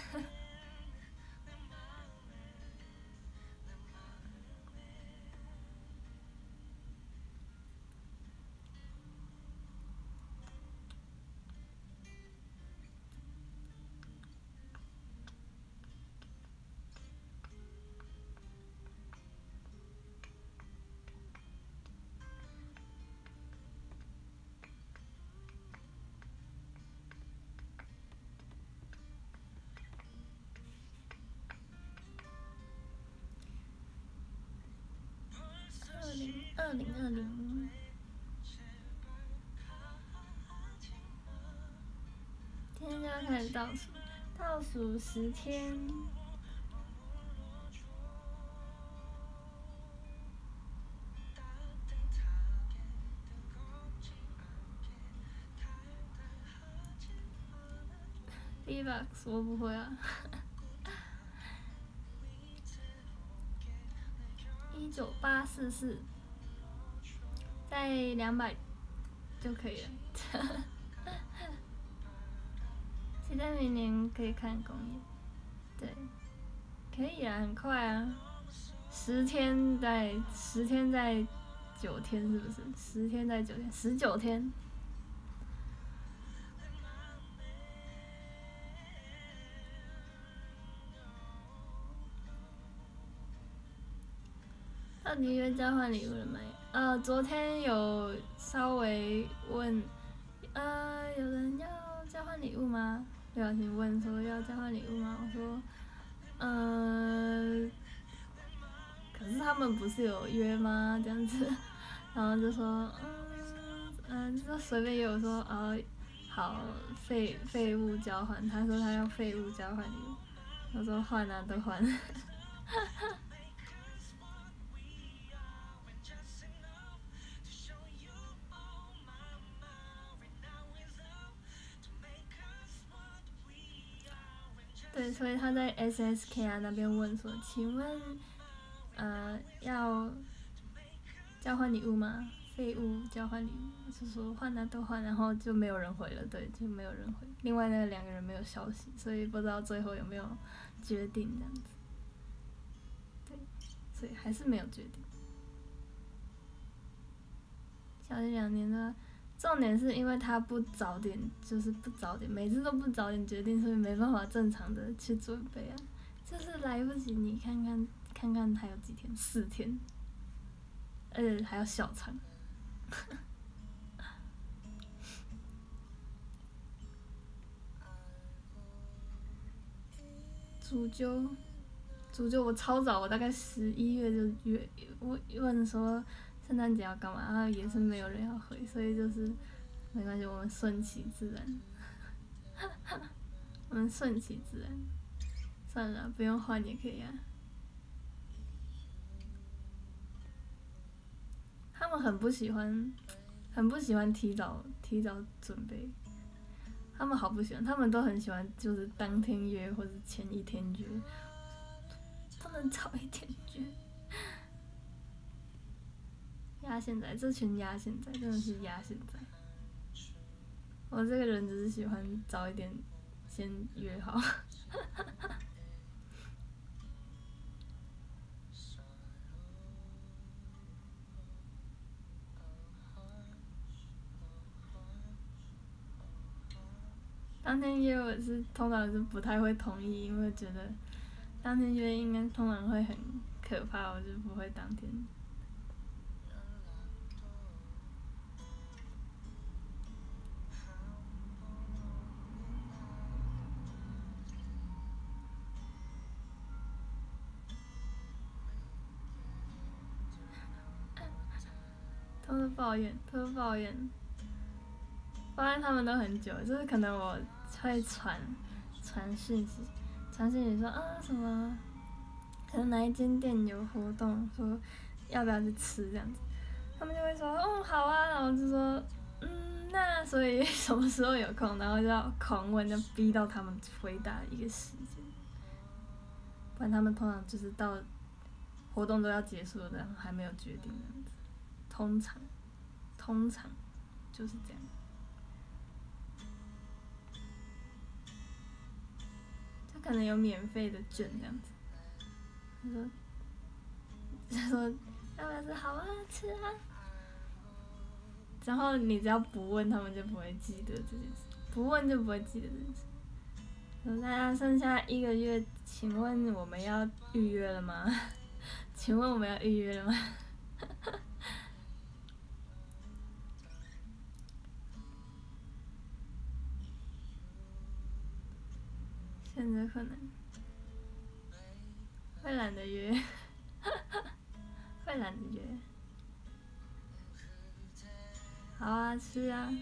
二零二零，今天就要开始倒数，倒数十天。B-box 我不会啊。一九八四四，在两百就可以了。[LAUGHS] 期待明年可以看公演，对，可以啊，很快啊，十天在十天在九天是不是？十天在九天，十九天。到底约交换礼物了没？呃，昨天有稍微问，呃，有人要交换礼物吗？不小心问说要交换礼物吗？我说，嗯，可是他们不是有约吗？这样子，然后就说，嗯，嗯，就随便有说，啊，好，废废物交换，他说他要废物交换礼物，我说换啊，都换。哈哈对，所以他在 SSK 啊那边问说：“请问，呃，要交换礼物吗？废物交换礼物？”是说换啊都换，然后就没有人回了，对，就没有人回。另外那两个人没有消息，所以不知道最后有没有决定这样子。对，所以还是没有决定。小学两年了。重点是因为他不早点，就是不早点，每次都不早点决定，所以没办法正常的去准备啊，就是来不及。你看看，看看还有几天，四天，而且还要小长。[LAUGHS] 主揪，主揪，我超早，我大概十一月就约我问说。圣诞节要干嘛？然后也是没有人要回，所以就是没关系，我们顺其自然。[LAUGHS] 我们顺其自然，算了，不用换也可以啊。他们很不喜欢，很不喜欢提早提早准备。他们好不喜欢，他们都很喜欢，就是当天约或者前一天约，不能早一点约。压现在，这群压现在，真的是压现在。我这个人只是喜欢早一点先约好。[LAUGHS] 当天约我是通常是不太会同意，因为觉得当天约应该通常会很可怕，我就不会当天。是抱怨，都是抱怨，抱怨他们都很久，就是可能我会传传讯息，传讯息说啊什么，可能哪一间店有活动，说要不要去吃这样子，他们就会说哦好啊，然后就说嗯那所以什么时候有空，然后就要狂问，就逼到他们回答一个时间，不然他们通常就是到活动都要结束了，然后还没有决定这样子。通常，通常就是这样。他可能有免费的券这样子。他说：“他说，要不要吃？好啊，吃啊。”然后你只要不问，他们就不会记得这件事；不问就不会记得这件事。说大家剩下一个月，请问我们要预约了吗？[LAUGHS] 请问我们要预约了吗？[LAUGHS] 现在可能会懒得约，会懒得约。好啊，吃啊，[LAUGHS]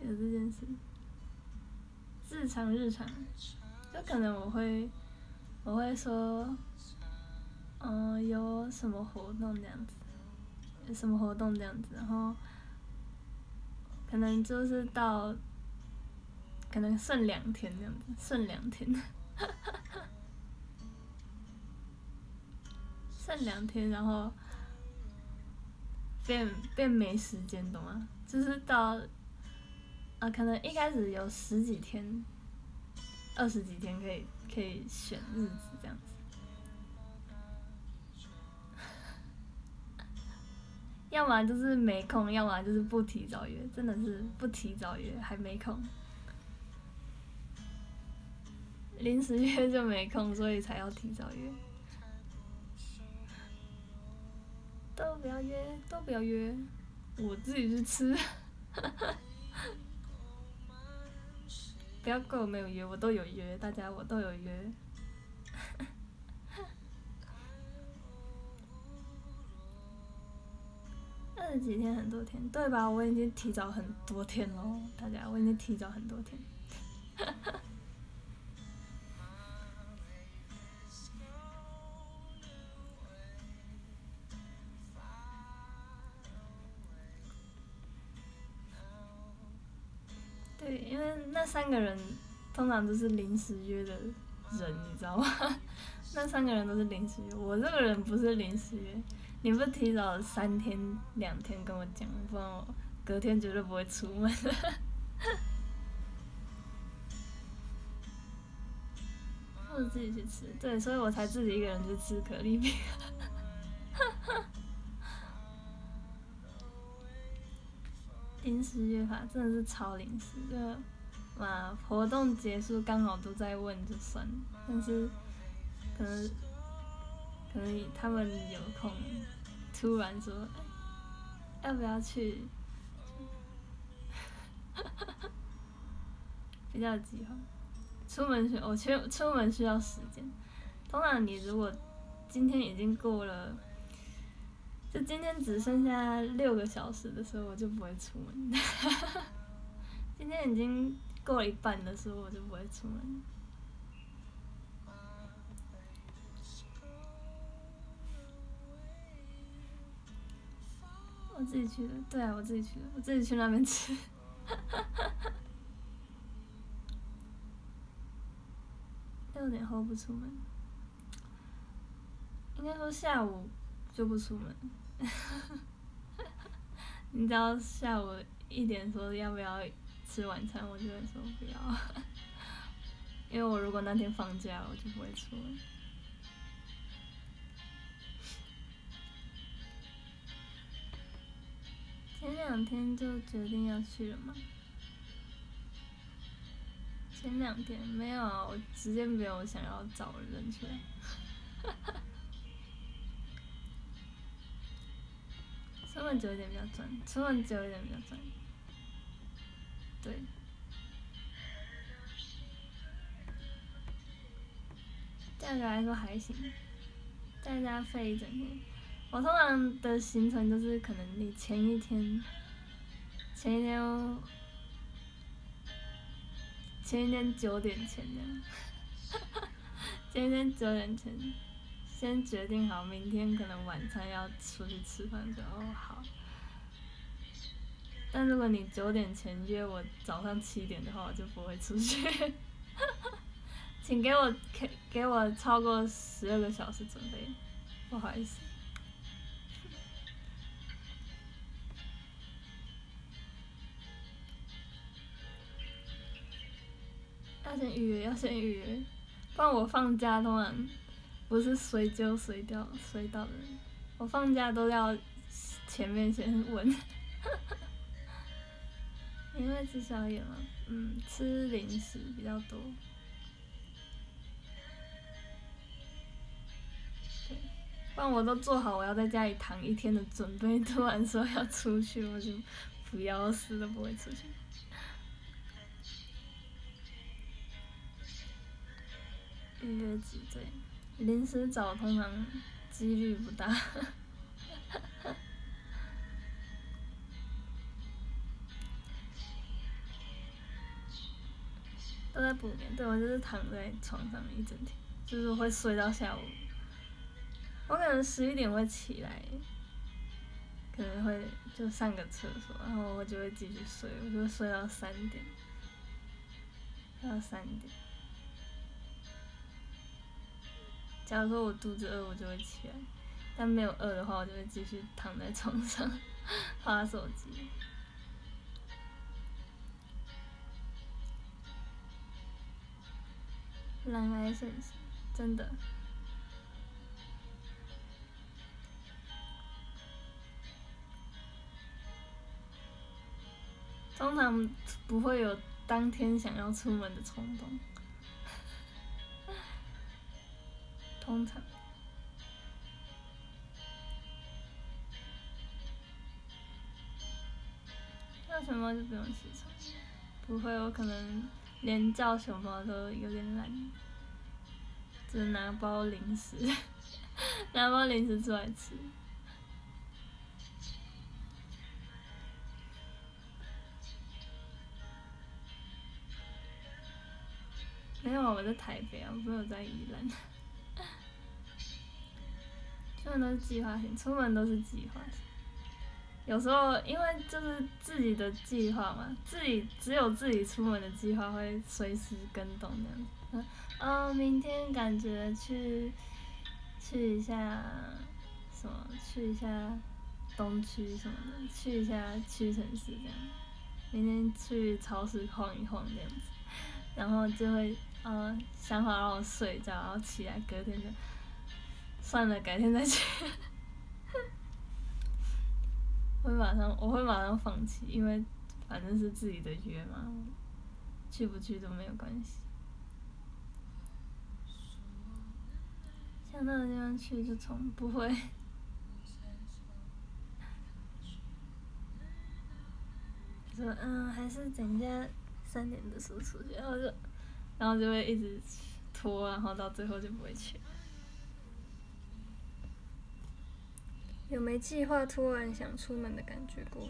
有这件事。日常日常，就可能我会我会说，嗯，有什么活动这样子，有什么活动这样子，然后可能就是到，可能剩两天这样子，剩两天，[LAUGHS] 剩两天，然后变变没时间，懂吗？就是到。啊，可能一开始有十几天、二十几天可以可以选日子这样子，[LAUGHS] 要么就是没空，要么就是不提早约，真的是不提早约还没空，临时约就没空，所以才要提早约，都不要约，都不要约，我自己去吃。不要怪我没有约，我都有约，大家我都有约。二十几天很多天，对吧？我已经提早很多天了，大家我已经提早很多天。为那三个人通常都是临时约的人，你知道吗？[LAUGHS] 那三个人都是临时约，我这个人不是临时约。你不提早三天两天跟我讲，不然我隔天绝对不会出门。[LAUGHS] 或者自己去吃，对，所以我才自己一个人去吃可丽饼。临时约法真的是超临时，就嘛活动结束刚好都在问就算了，但是可能可能他们有空，突然说要不要去，[LAUGHS] 比较急哈。出门需我出出门需要时间，通常你如果今天已经过了。就今天只剩下六个小时的时候，我就不会出门。[LAUGHS] 今天已经过了一半的时候，我就不会出门。我自己去的，对啊，我自己去的，我自己去那边吃。[LAUGHS] 六点后不出门，应该说下午就不出门。[LAUGHS] 你知道下午一点说要不要吃晚餐，我就会说不要，[LAUGHS] 因为我如果那天放假，我就不会出门。前两天就决定要去了吗？前两天没有，我直接没有想要找人去。[LAUGHS] 出门久一点比较赚，出门久一点比较赚。对。价格来说还行，在家费一整天。我通常的行程就是可能你前一天，前一天，前一天九点前这样，[LAUGHS] 前一天九点前。先决定好明天可能晚餐要出去吃饭，就哦好。但如果你九点前约我早上七点的话，我就不会出去。[LAUGHS] 请给我给给我超过十二个小时准备，不好意思。要先预约，要先预约，不然我放假通常。不是随叫随到随到的人，我放假都要前面先问。[LAUGHS] 因为吃宵夜嘛，嗯，吃零食比较多。对，不然我都做好我要在家里躺一天的准备，[LAUGHS] 突然说要出去，我就不要死都不会出去。预约几对？临时找通常几率不大，[LAUGHS] 都在补眠，对我就是躺在床上一整天，就是会睡到下午。我可能十一点会起来，可能会就上个厕所，然后我就会继续睡，我就睡到三点，睡到三点。假如说我肚子饿，我就会起来；但没有饿的话，我就会继续躺在床上，划手机。蓝爱现实，真的。通常不会有当天想要出门的冲动。通常。叫熊猫就不用起床，不会，我可能连叫熊猫都有点懒，只拿包零食，[LAUGHS] 拿包零食出来吃。没有，我在台北啊，我没有在宜兰。出门都是计划性，出门都是计划性。有时候因为就是自己的计划嘛，自己只有自己出门的计划会随时跟动这样子。嗯，明天感觉去去一下什么，去一下东区什么的，去一下屈臣氏这样。明天去超市晃一晃这样子，然后就会呃想好让我睡觉，然后起来隔天就。算了，改天再去。[LAUGHS] 会马上，我会马上放弃，因为反正是自己的约嘛，去不去都没有关系。想到的地方去就从，不会。[LAUGHS] 说嗯，还是等下三点的时候出去，然后就，然后就会一直拖，然后到最后就不会去。有没计划突然想出门的感觉过？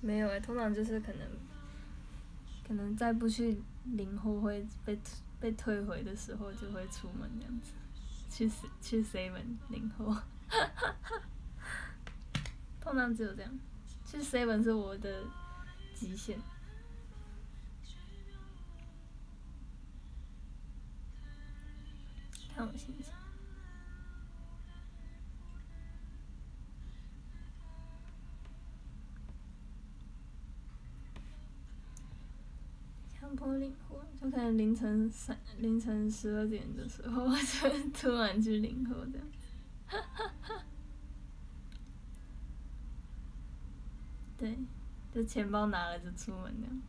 没有诶，通常就是可能，可能再不去领货会被被退回的时候，就会出门这样子，去去 seven 领货。[LAUGHS] 通常只有这样，去 seven 是我的极限。看我心情。破领货，就可能凌晨三、凌晨十二点的时候，就突然去领货这样。[LAUGHS] 对，就钱包拿了就出门这样，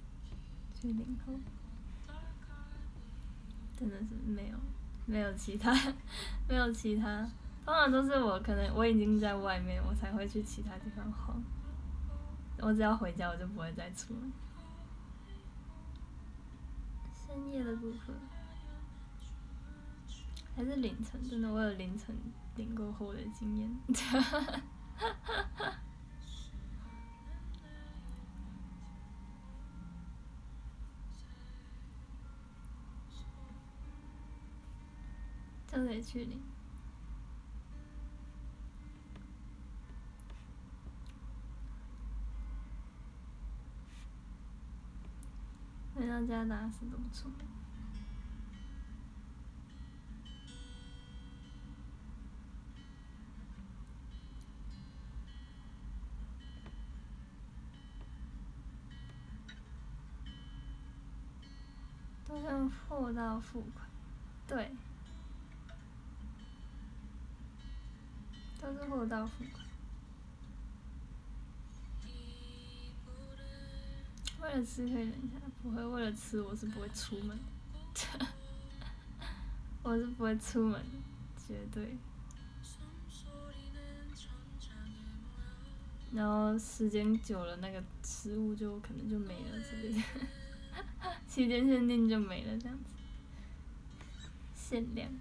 去领货。真的是没有，没有其他，[LAUGHS] 没有其他，通常都是我可能我已经在外面，我才会去其他地方晃。我只要回家，我就不会再出门。深夜的部分，还是凌晨？真的，我有凌晨领过货的经验。[LAUGHS] 就得去领。回到家打死都不出门，都用货到付款，对，都是货到付款。为了吃可以忍一下，不会为了吃我是不会出门的，[LAUGHS] 我是不会出门，绝对。然后时间久了，那个食物就可能就没了之类的，[LAUGHS] 期间限定就没了这样子，限量。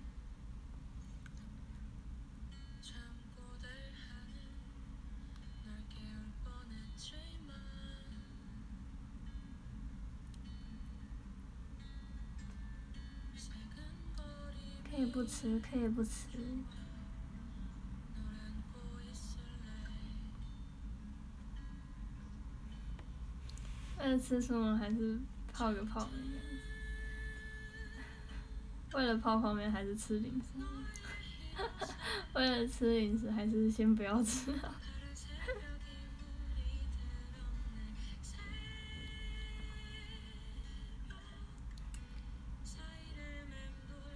不吃，可以不吃。为了吃什么还是泡个泡面？为了泡泡面还是吃零食？[LAUGHS] 为了吃零食还是先不要吃啊？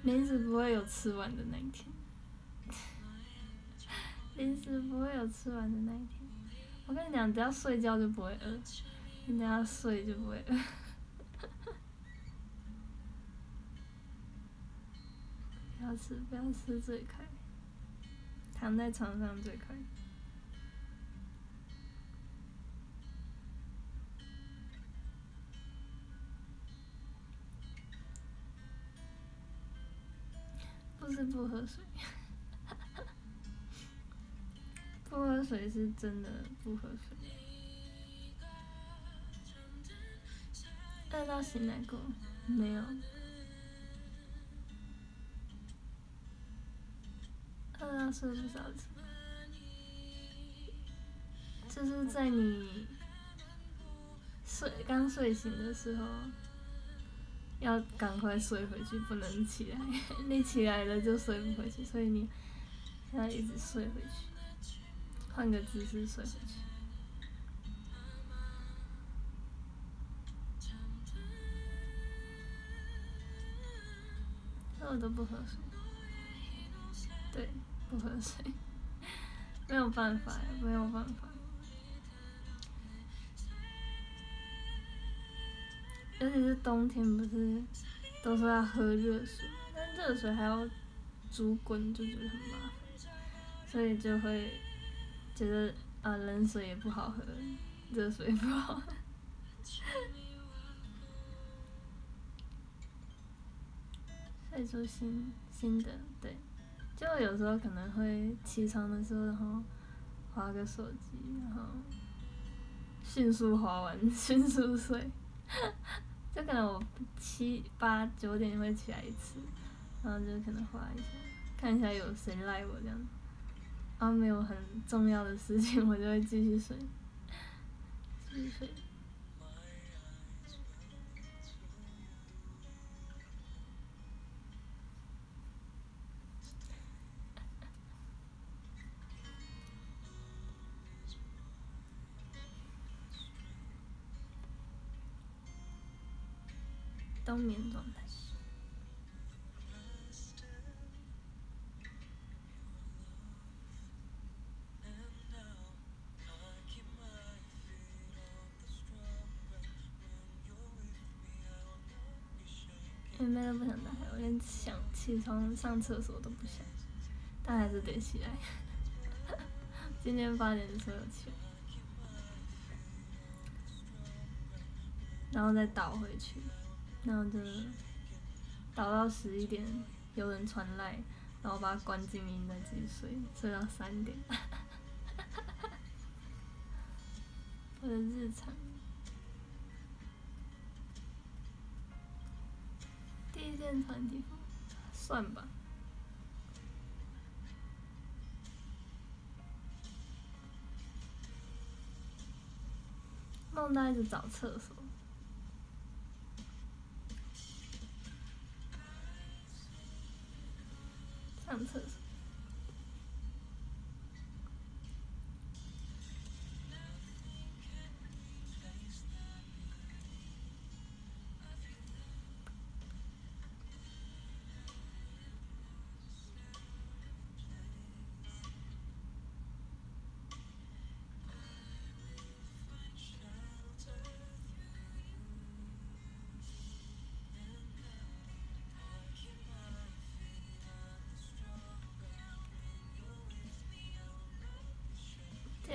零食不会有吃完的那一天，[LAUGHS] 零食不会有吃完的那一天。我跟你讲，只要睡觉就不会饿，你只要睡就不会饿。[LAUGHS] 不要吃，不要吃最快，躺在床上最快。是不喝水，[LAUGHS] 不喝水是真的不喝水。饿到醒来过没有？饿到睡不着觉，就是在你睡刚睡醒的时候。要赶快睡回去，不能起来。你起来了就睡不回去，所以你现在一直睡回去，换个姿势睡回去。我都不喝水，对，不喝水，没有办法呀，没有办法。尤其是冬天，不是都说要喝热水，但热水还要煮滚，就觉得很麻烦，所以就会觉得啊冷水也不好喝，热水不好。所以说新新的对，就有时候可能会起床的时候，然后划个手机，然后迅速划完，[LAUGHS] 迅速睡。就可能我七八九点就会起来一次，然后就可能画一下，看一下有谁赖我这样，然后没有很重要的事情，我就会继续睡，继续睡。冬眠状态。连麦都不想打开，我连想起床上厕所都不想，但还是得起来。今天八点的时候起来，然后再倒回去。然后就倒到十一点，有人传来，然后把它关静音再继续睡，睡到三点。[LAUGHS] 我的日常，第一件团体服，算吧。梦到一直找厕所。上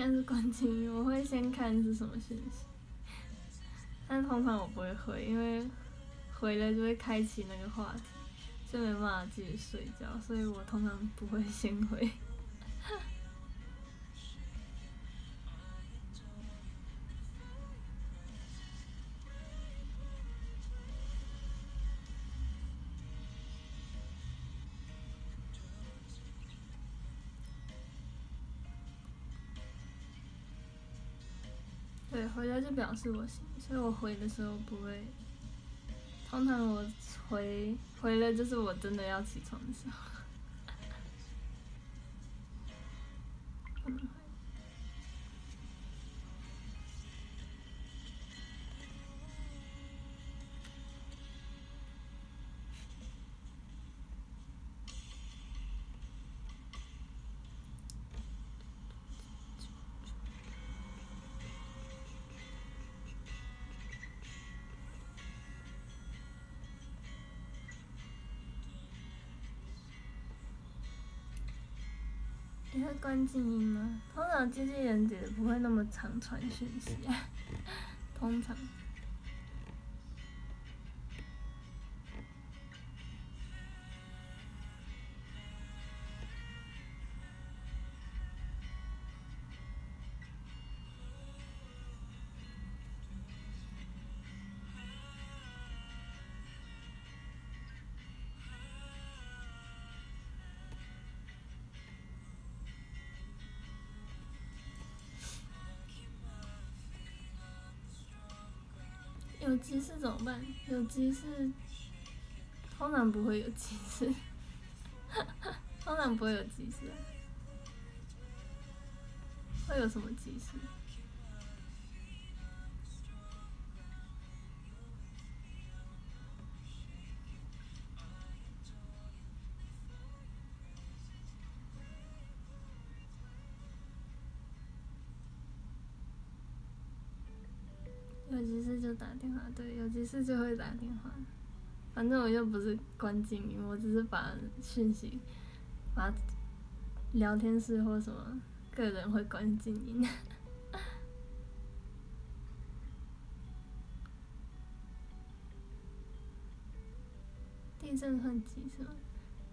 但是关机，我会先看是什么信息，但通常我不会回，因为回了就会开启那个话题，就没办法继续睡觉，所以我通常不会先回。就表示我行，所以我回的时候不会。通常我回回了就是我真的要起床的时候。[LAUGHS] 关静音吗？通常经纪人姐不会那么常传讯息，通常。有急事怎么办？有急事，通常不会有急事，[LAUGHS] 通常不会有急事。会有什么急事？打电话，对，有急事就会打电话。反正我又不是关静音，我只是把讯息，把聊天室或什么个人会关静音。[LAUGHS] 地震算急事吗？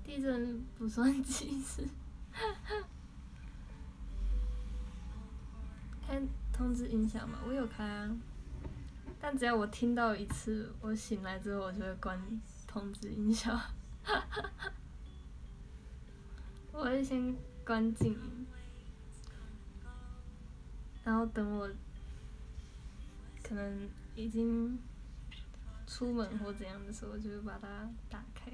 地震不算急事。[LAUGHS] 开通知音响吗？我有开啊。但只要我听到一次，我醒来之后我就会关通知音效。[LAUGHS] 我会先关静音，然后等我可能已经出门或怎样的时候，就会把它打开。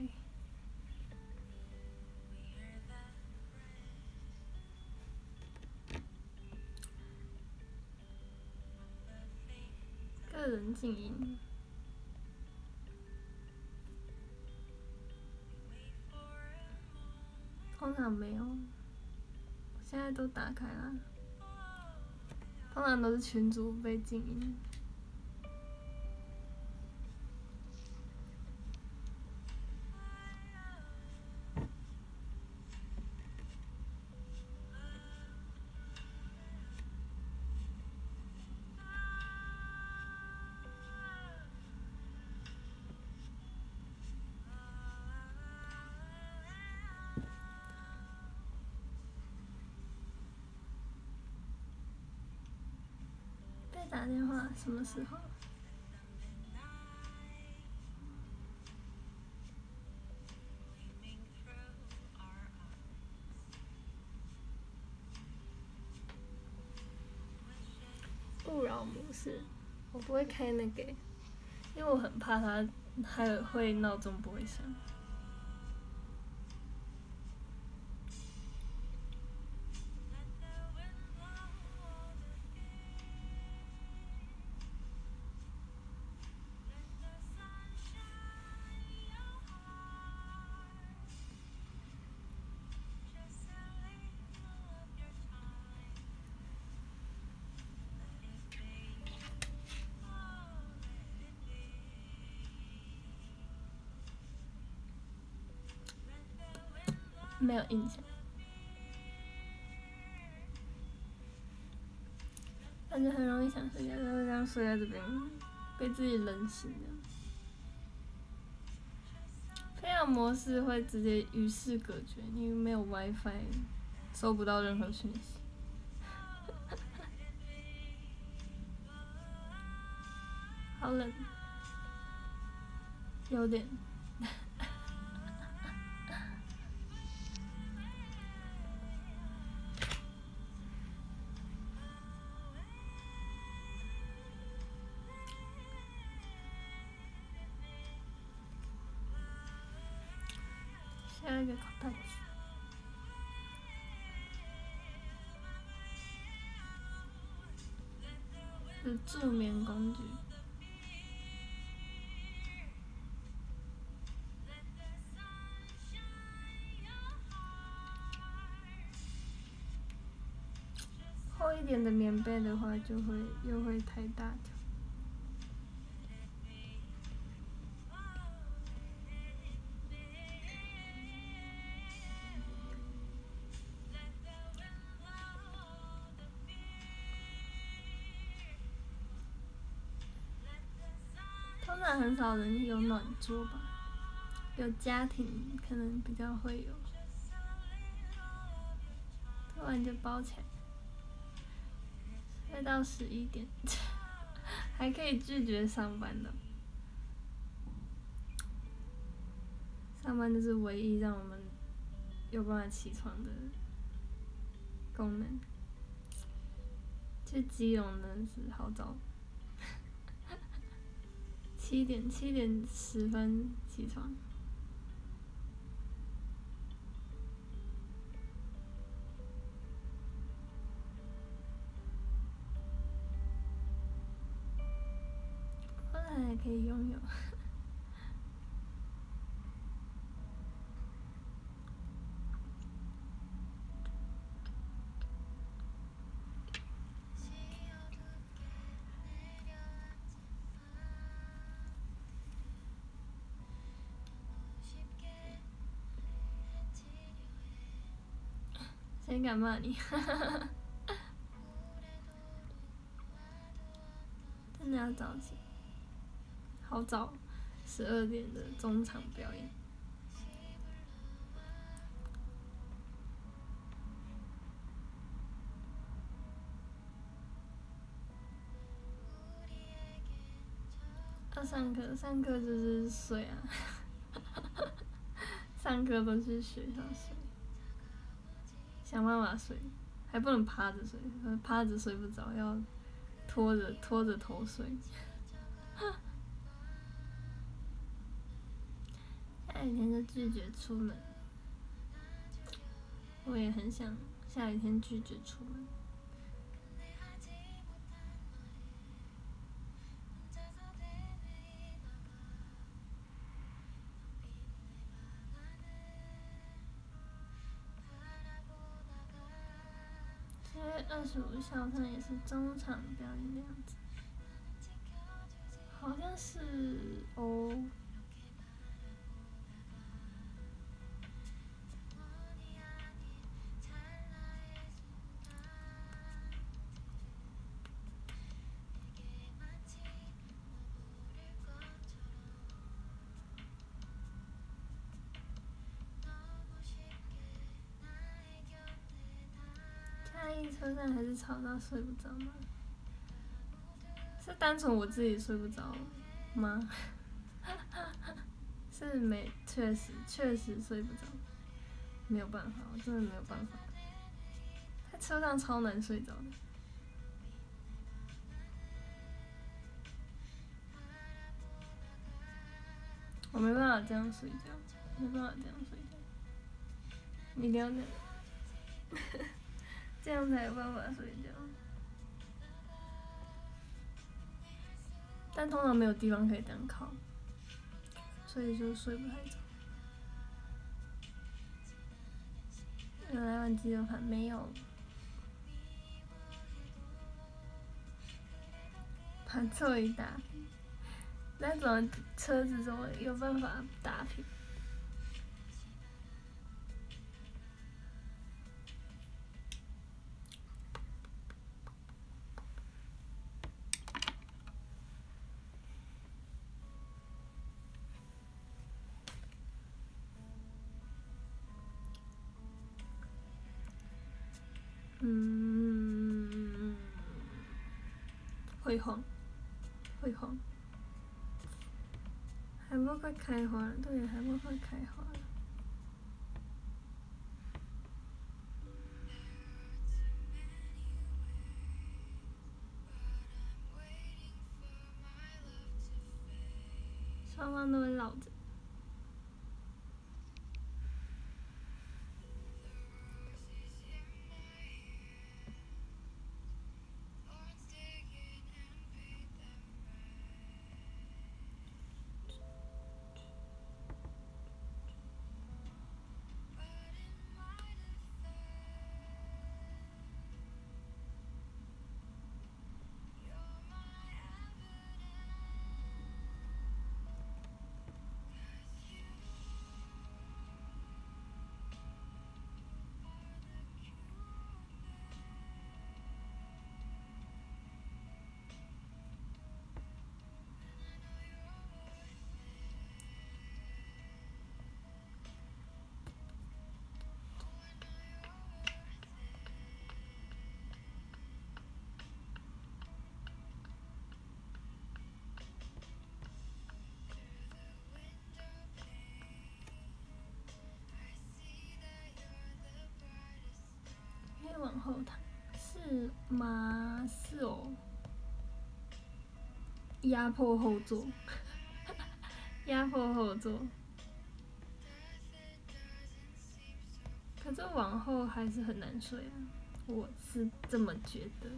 人静音，通常没有，现在都打开了，通常都是群主被静音。电话什么时候？勿扰模式，我不会开那个，因为我很怕它还会闹钟不会响。没有印象，感觉很容易想睡觉，就会这样睡在这边，被自己冷醒的。飞扬模式会直接与世隔绝，因为没有 WiFi，收不到任何讯息。[LAUGHS] 好冷，有点。助眠工具。厚一点的棉被的话，就会又会太大条。很少人有暖桌吧，有家庭可能比较会有，突然就包起来。睡到十一点，[LAUGHS] 还可以拒绝上班的。上班就是唯一让我们有办法起床的功能。去基隆的是好早，七点七点十分起床。还可以拥有。谁敢骂你？[LAUGHS] 真的要早起。好早，十二点的中场表演。要上课，上课就是睡啊，[LAUGHS] 上课都是学校睡，想办法睡，还不能趴着睡，趴着睡不着，要拖着拖着头睡。[LAUGHS] 下雨天就拒绝出门，我也很想下雨天拒绝出门。七月二十五校上也是中场表演的样子，好像是哦。车上还是吵到睡不着吗？是单纯我自己睡不着吗？[LAUGHS] 是没，确实确实睡不着，没有办法，我真的没有办法。在车上超难睡着的，我没办法这样睡觉，没办法这样睡觉，你一定要这样。这样才有办法睡觉，但通常没有地方可以这样靠，所以就睡不太着。有来碗鸡肉饭没有？盘凑一打，那种车子怎么有办法打平？会黄，会黄，还不快开花了，对，还不快开花了。双方都会老着。往后躺，是吗？是哦。压迫后座，[LAUGHS] 压迫后座。可是往后还是很难睡啊，我是这么觉得。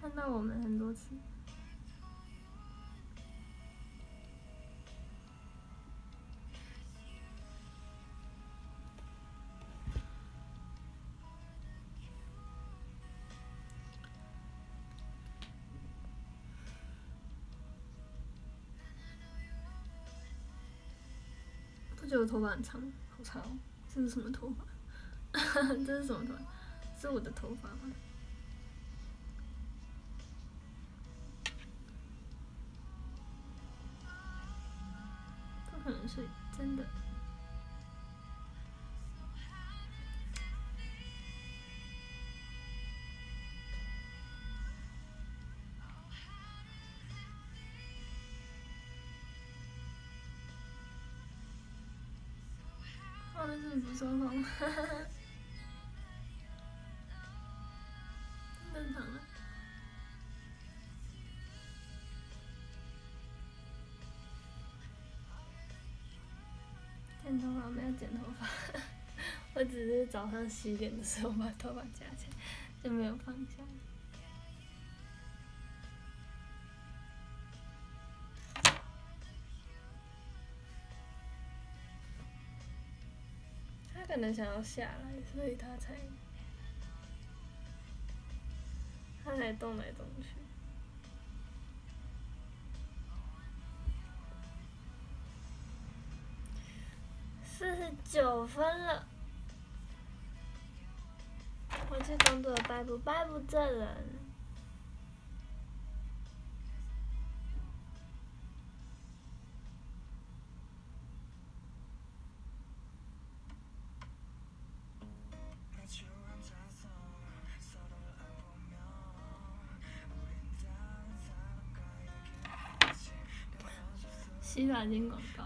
看到我们很多次。头发很长，好长哦！这是什么头发？[LAUGHS] 这是什么头发？是我的头发吗？不可能是真的。说谎，哈哈哈。正常了。剪头发没有剪头发，[LAUGHS] 我只是早上洗脸的时候把头发夹起来，就没有放下。可能想要下来，所以他才，他才动来动去。四十九分了，我去工作拜不拜不这人。洗发精广告。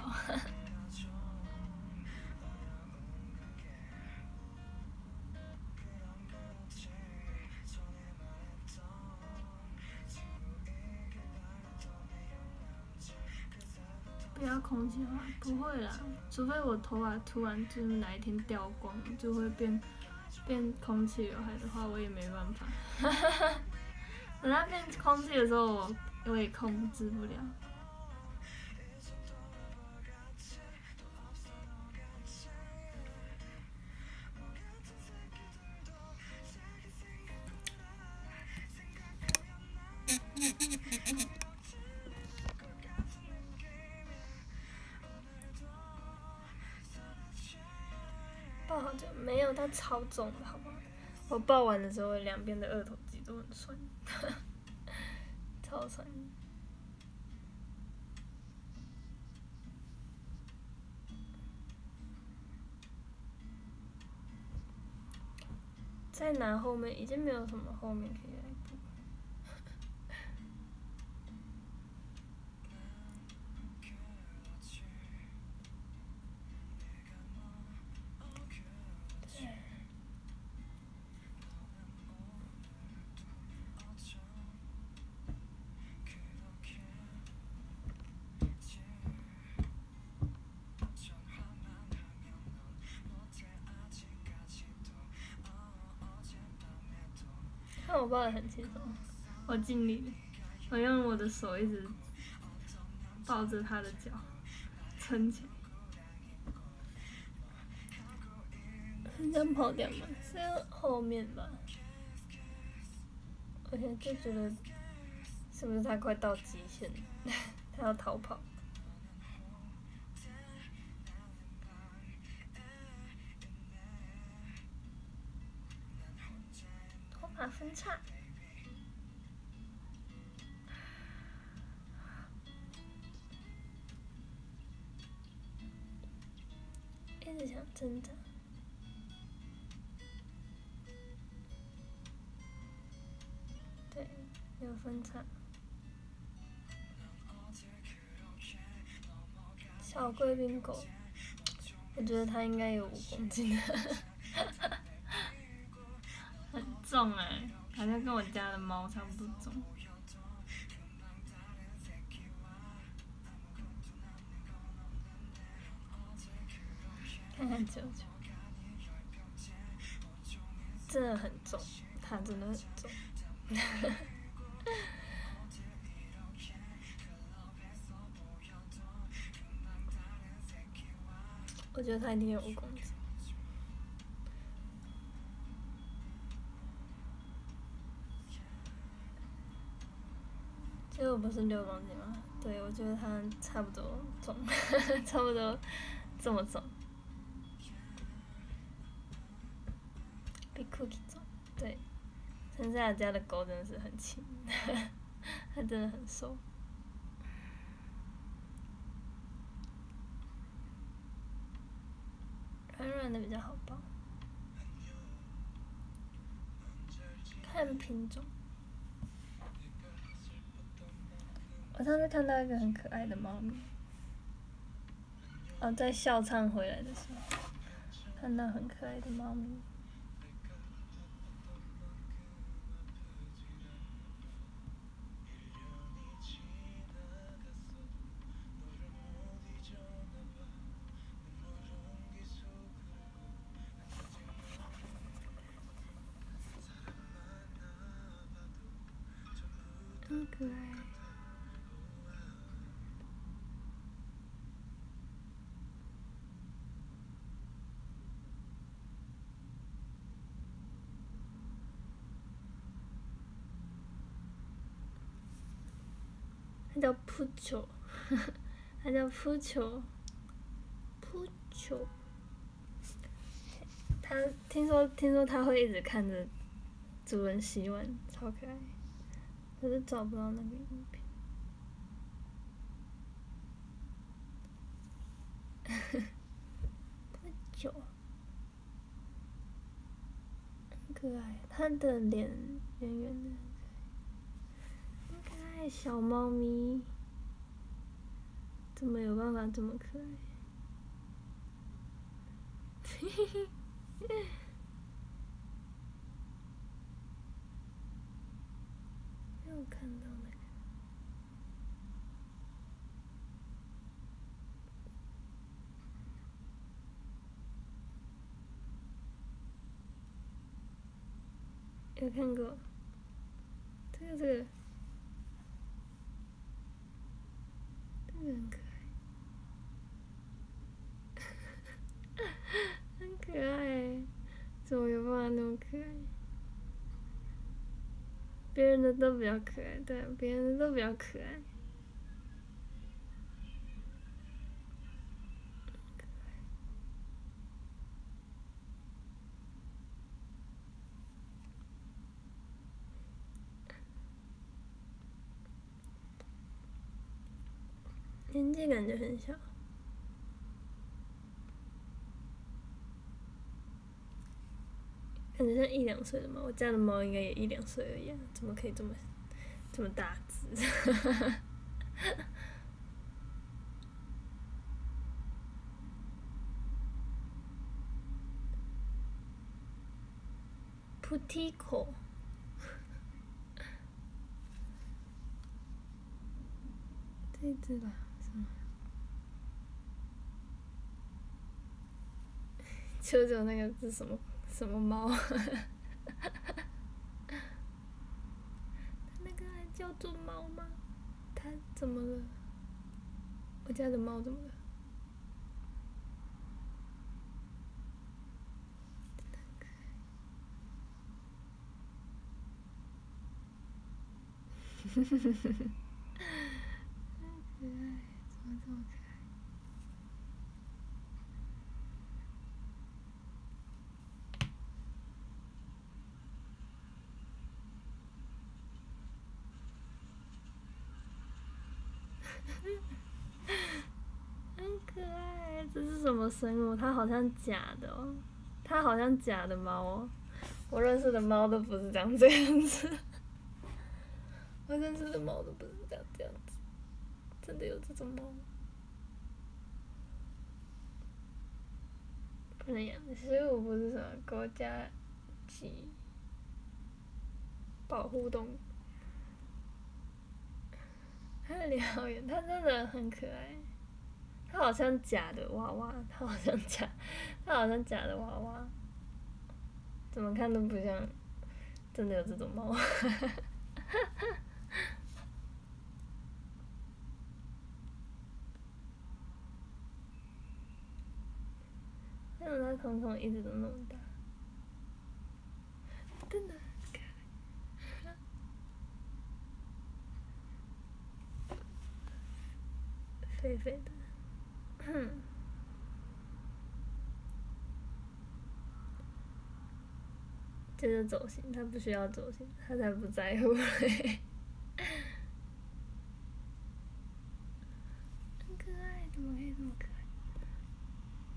不要空气话，不会啦，除非我头发突然就是哪一天掉光，就会变变空气刘海的话，我也没办法。[LAUGHS] 等它变空气的时候，我我也控制不了。超重的，好吗？我抱完的时候，两边的二头肌都很酸，超酸。再拿后面，已经没有什么后面可以抱的很轻松，我尽力了，我用我的手一直抱着他的脚撑起来。是这样跑掉吗？是后面吧。而且就觉得，是不是他快到极限了？[LAUGHS] 他要逃跑。差。一直想挣扎。对，有分叉。小贵宾狗，我觉得它应该有五公斤。[LAUGHS] 很重哎、好像跟我家的猫差不多重。看看球球，真的很重，它真的很重。[LAUGHS] 我觉得它一定有五公斤。结果不是六公斤吗？对，我觉得它差不多重，[LAUGHS] 差不多这么重。比 Cookie 重，对。剩下家的狗真的是很轻，[LAUGHS] 它真的很瘦。软软的比较好抱，看品种。我上次看到一个很可爱的猫咪，哦，在笑唱回来的时候，看到很可爱的猫咪。它叫扑球，[LAUGHS] 它叫扑球，扑球。它听说听说它会一直看着主人洗碗，超可爱。可是找不到那个影片。[LAUGHS] 扑球，很可爱。它的脸圆圆的。爱，小猫咪，怎么有办法这么可爱？嘿嘿嘿，没有看到那个。有看过，这个这个。这个很可爱，很可爱，怎么有办法那么可爱？别人的都比较可爱，对，别人的都比较可爱。年纪感觉很小，感觉像一两岁的猫。我家的猫应该也一两岁而已、怎么可以这么这么大只？菩提口，这只吧，是吗？球球那个是什么什么猫？那个还叫做猫吗？它怎么了？我家的猫怎么了？呵呵呵呵呵，太可爱，怎么这么可爱？生物，它好像假的，它好像假的猫，我认识的猫都不是长这样子，[LAUGHS] 我认识的猫都不是长这样子，真的有这种猫不能养。生我不是什么国家级保护动物，它好养，它真的很可爱。它好像假的娃娃，它好像假，它好像假的娃娃，怎么看都不像真的有这种猫。为什么它瞳孔一直都那么大？真的很可爱。[LAUGHS] 肥肥的，[COUGHS] 这是走心，他不需要走心，他才不在乎嘞。[LAUGHS] 很可爱，怎么可以这么可爱？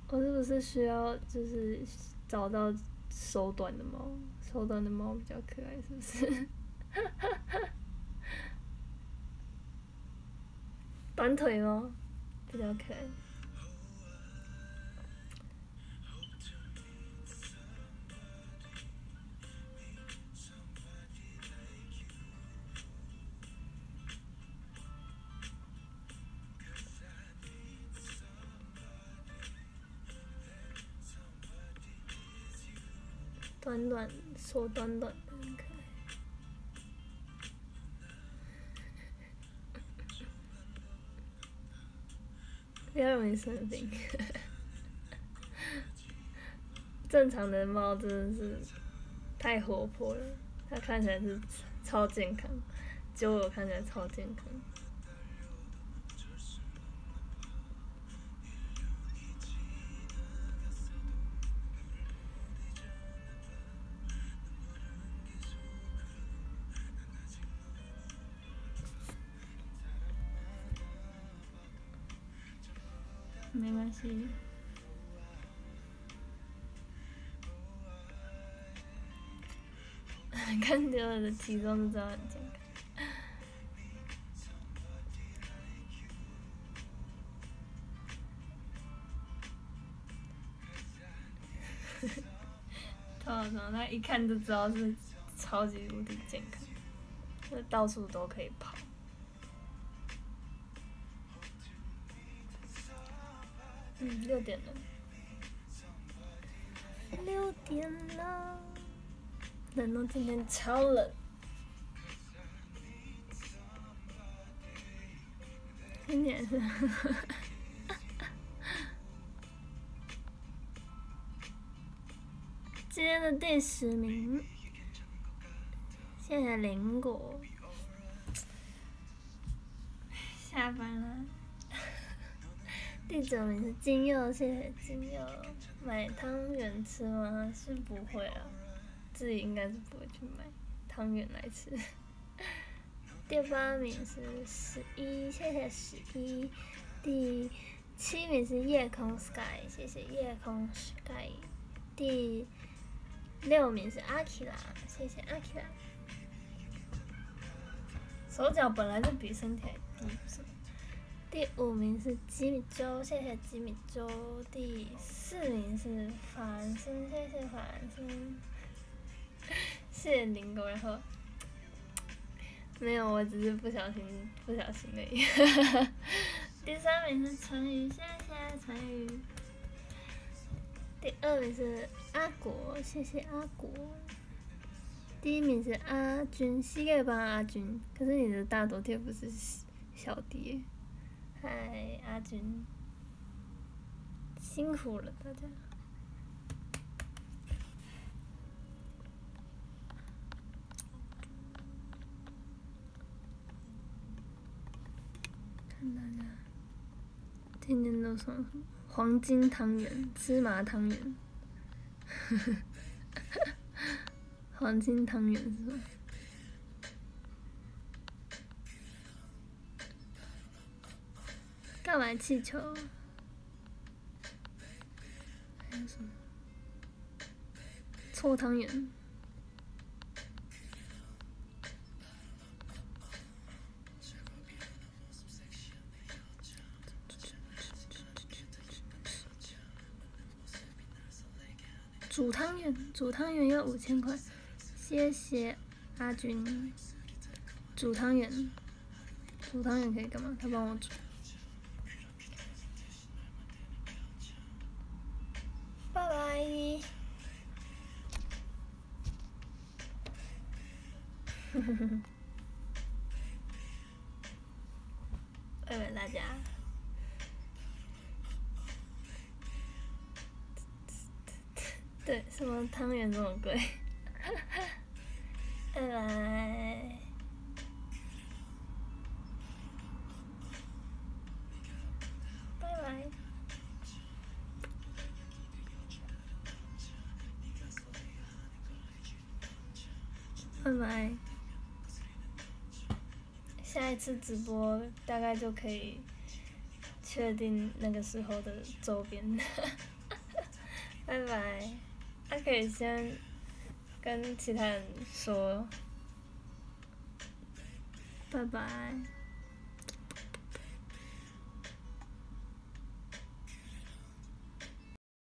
我是不是需要就是找到手短的猫？手短的猫比较可爱，是不是？[LAUGHS] 短腿猫比较可爱。短短手短短的，很可爱。比较容易生病。[LAUGHS] 正常的猫真的是太活泼了，它看起来是超健康，就我看起来超健康。没关系。看丢了的体重就知道很健康。头好长，[LAUGHS] 他一看就知道是超级无敌健康，那到处都可以跑。嗯，六点了，六点了，冷到今天超冷。今天是，[LAUGHS] 今天的第十名，谢谢林果，下班了。第九名是金佑，谢谢金佑。买汤圆吃吗？是不会啊，自己应该是不会去买汤圆来吃。第八名是十一，谢谢十一。第七名是夜空 sky，谢谢夜空 sky。第六名是阿奇拉，谢谢阿奇拉。手脚本来就比身体还低，是吗？第五名是吉米周，谢谢吉米周。第四名是凡森，谢谢凡森。谢谢林狗，然后没有，我只是不小心，不小心而已。[LAUGHS] 第三名是陈宇，谢谢陈宇。第二名是阿果，谢谢阿果。第一名是阿军，膝盖帮阿军，可是你的大头贴不是小蝶。嗨，阿军，辛苦了大家。看大家，天天都送黄金汤圆、芝麻汤圆，[LAUGHS] 黄金汤圆是？干嘛气球？还有什么？搓汤圆。煮汤圆，煮汤圆要五千块，谢谢阿军。煮汤圆，煮汤圆可以干嘛？他帮我煮。拜拜。拜拜大家。对，什么汤圆这么贵？拜。拜拜拜。下一次直播大概就可以确定那个时候的周边。[LAUGHS] 拜拜。他可以先跟其他人说拜拜。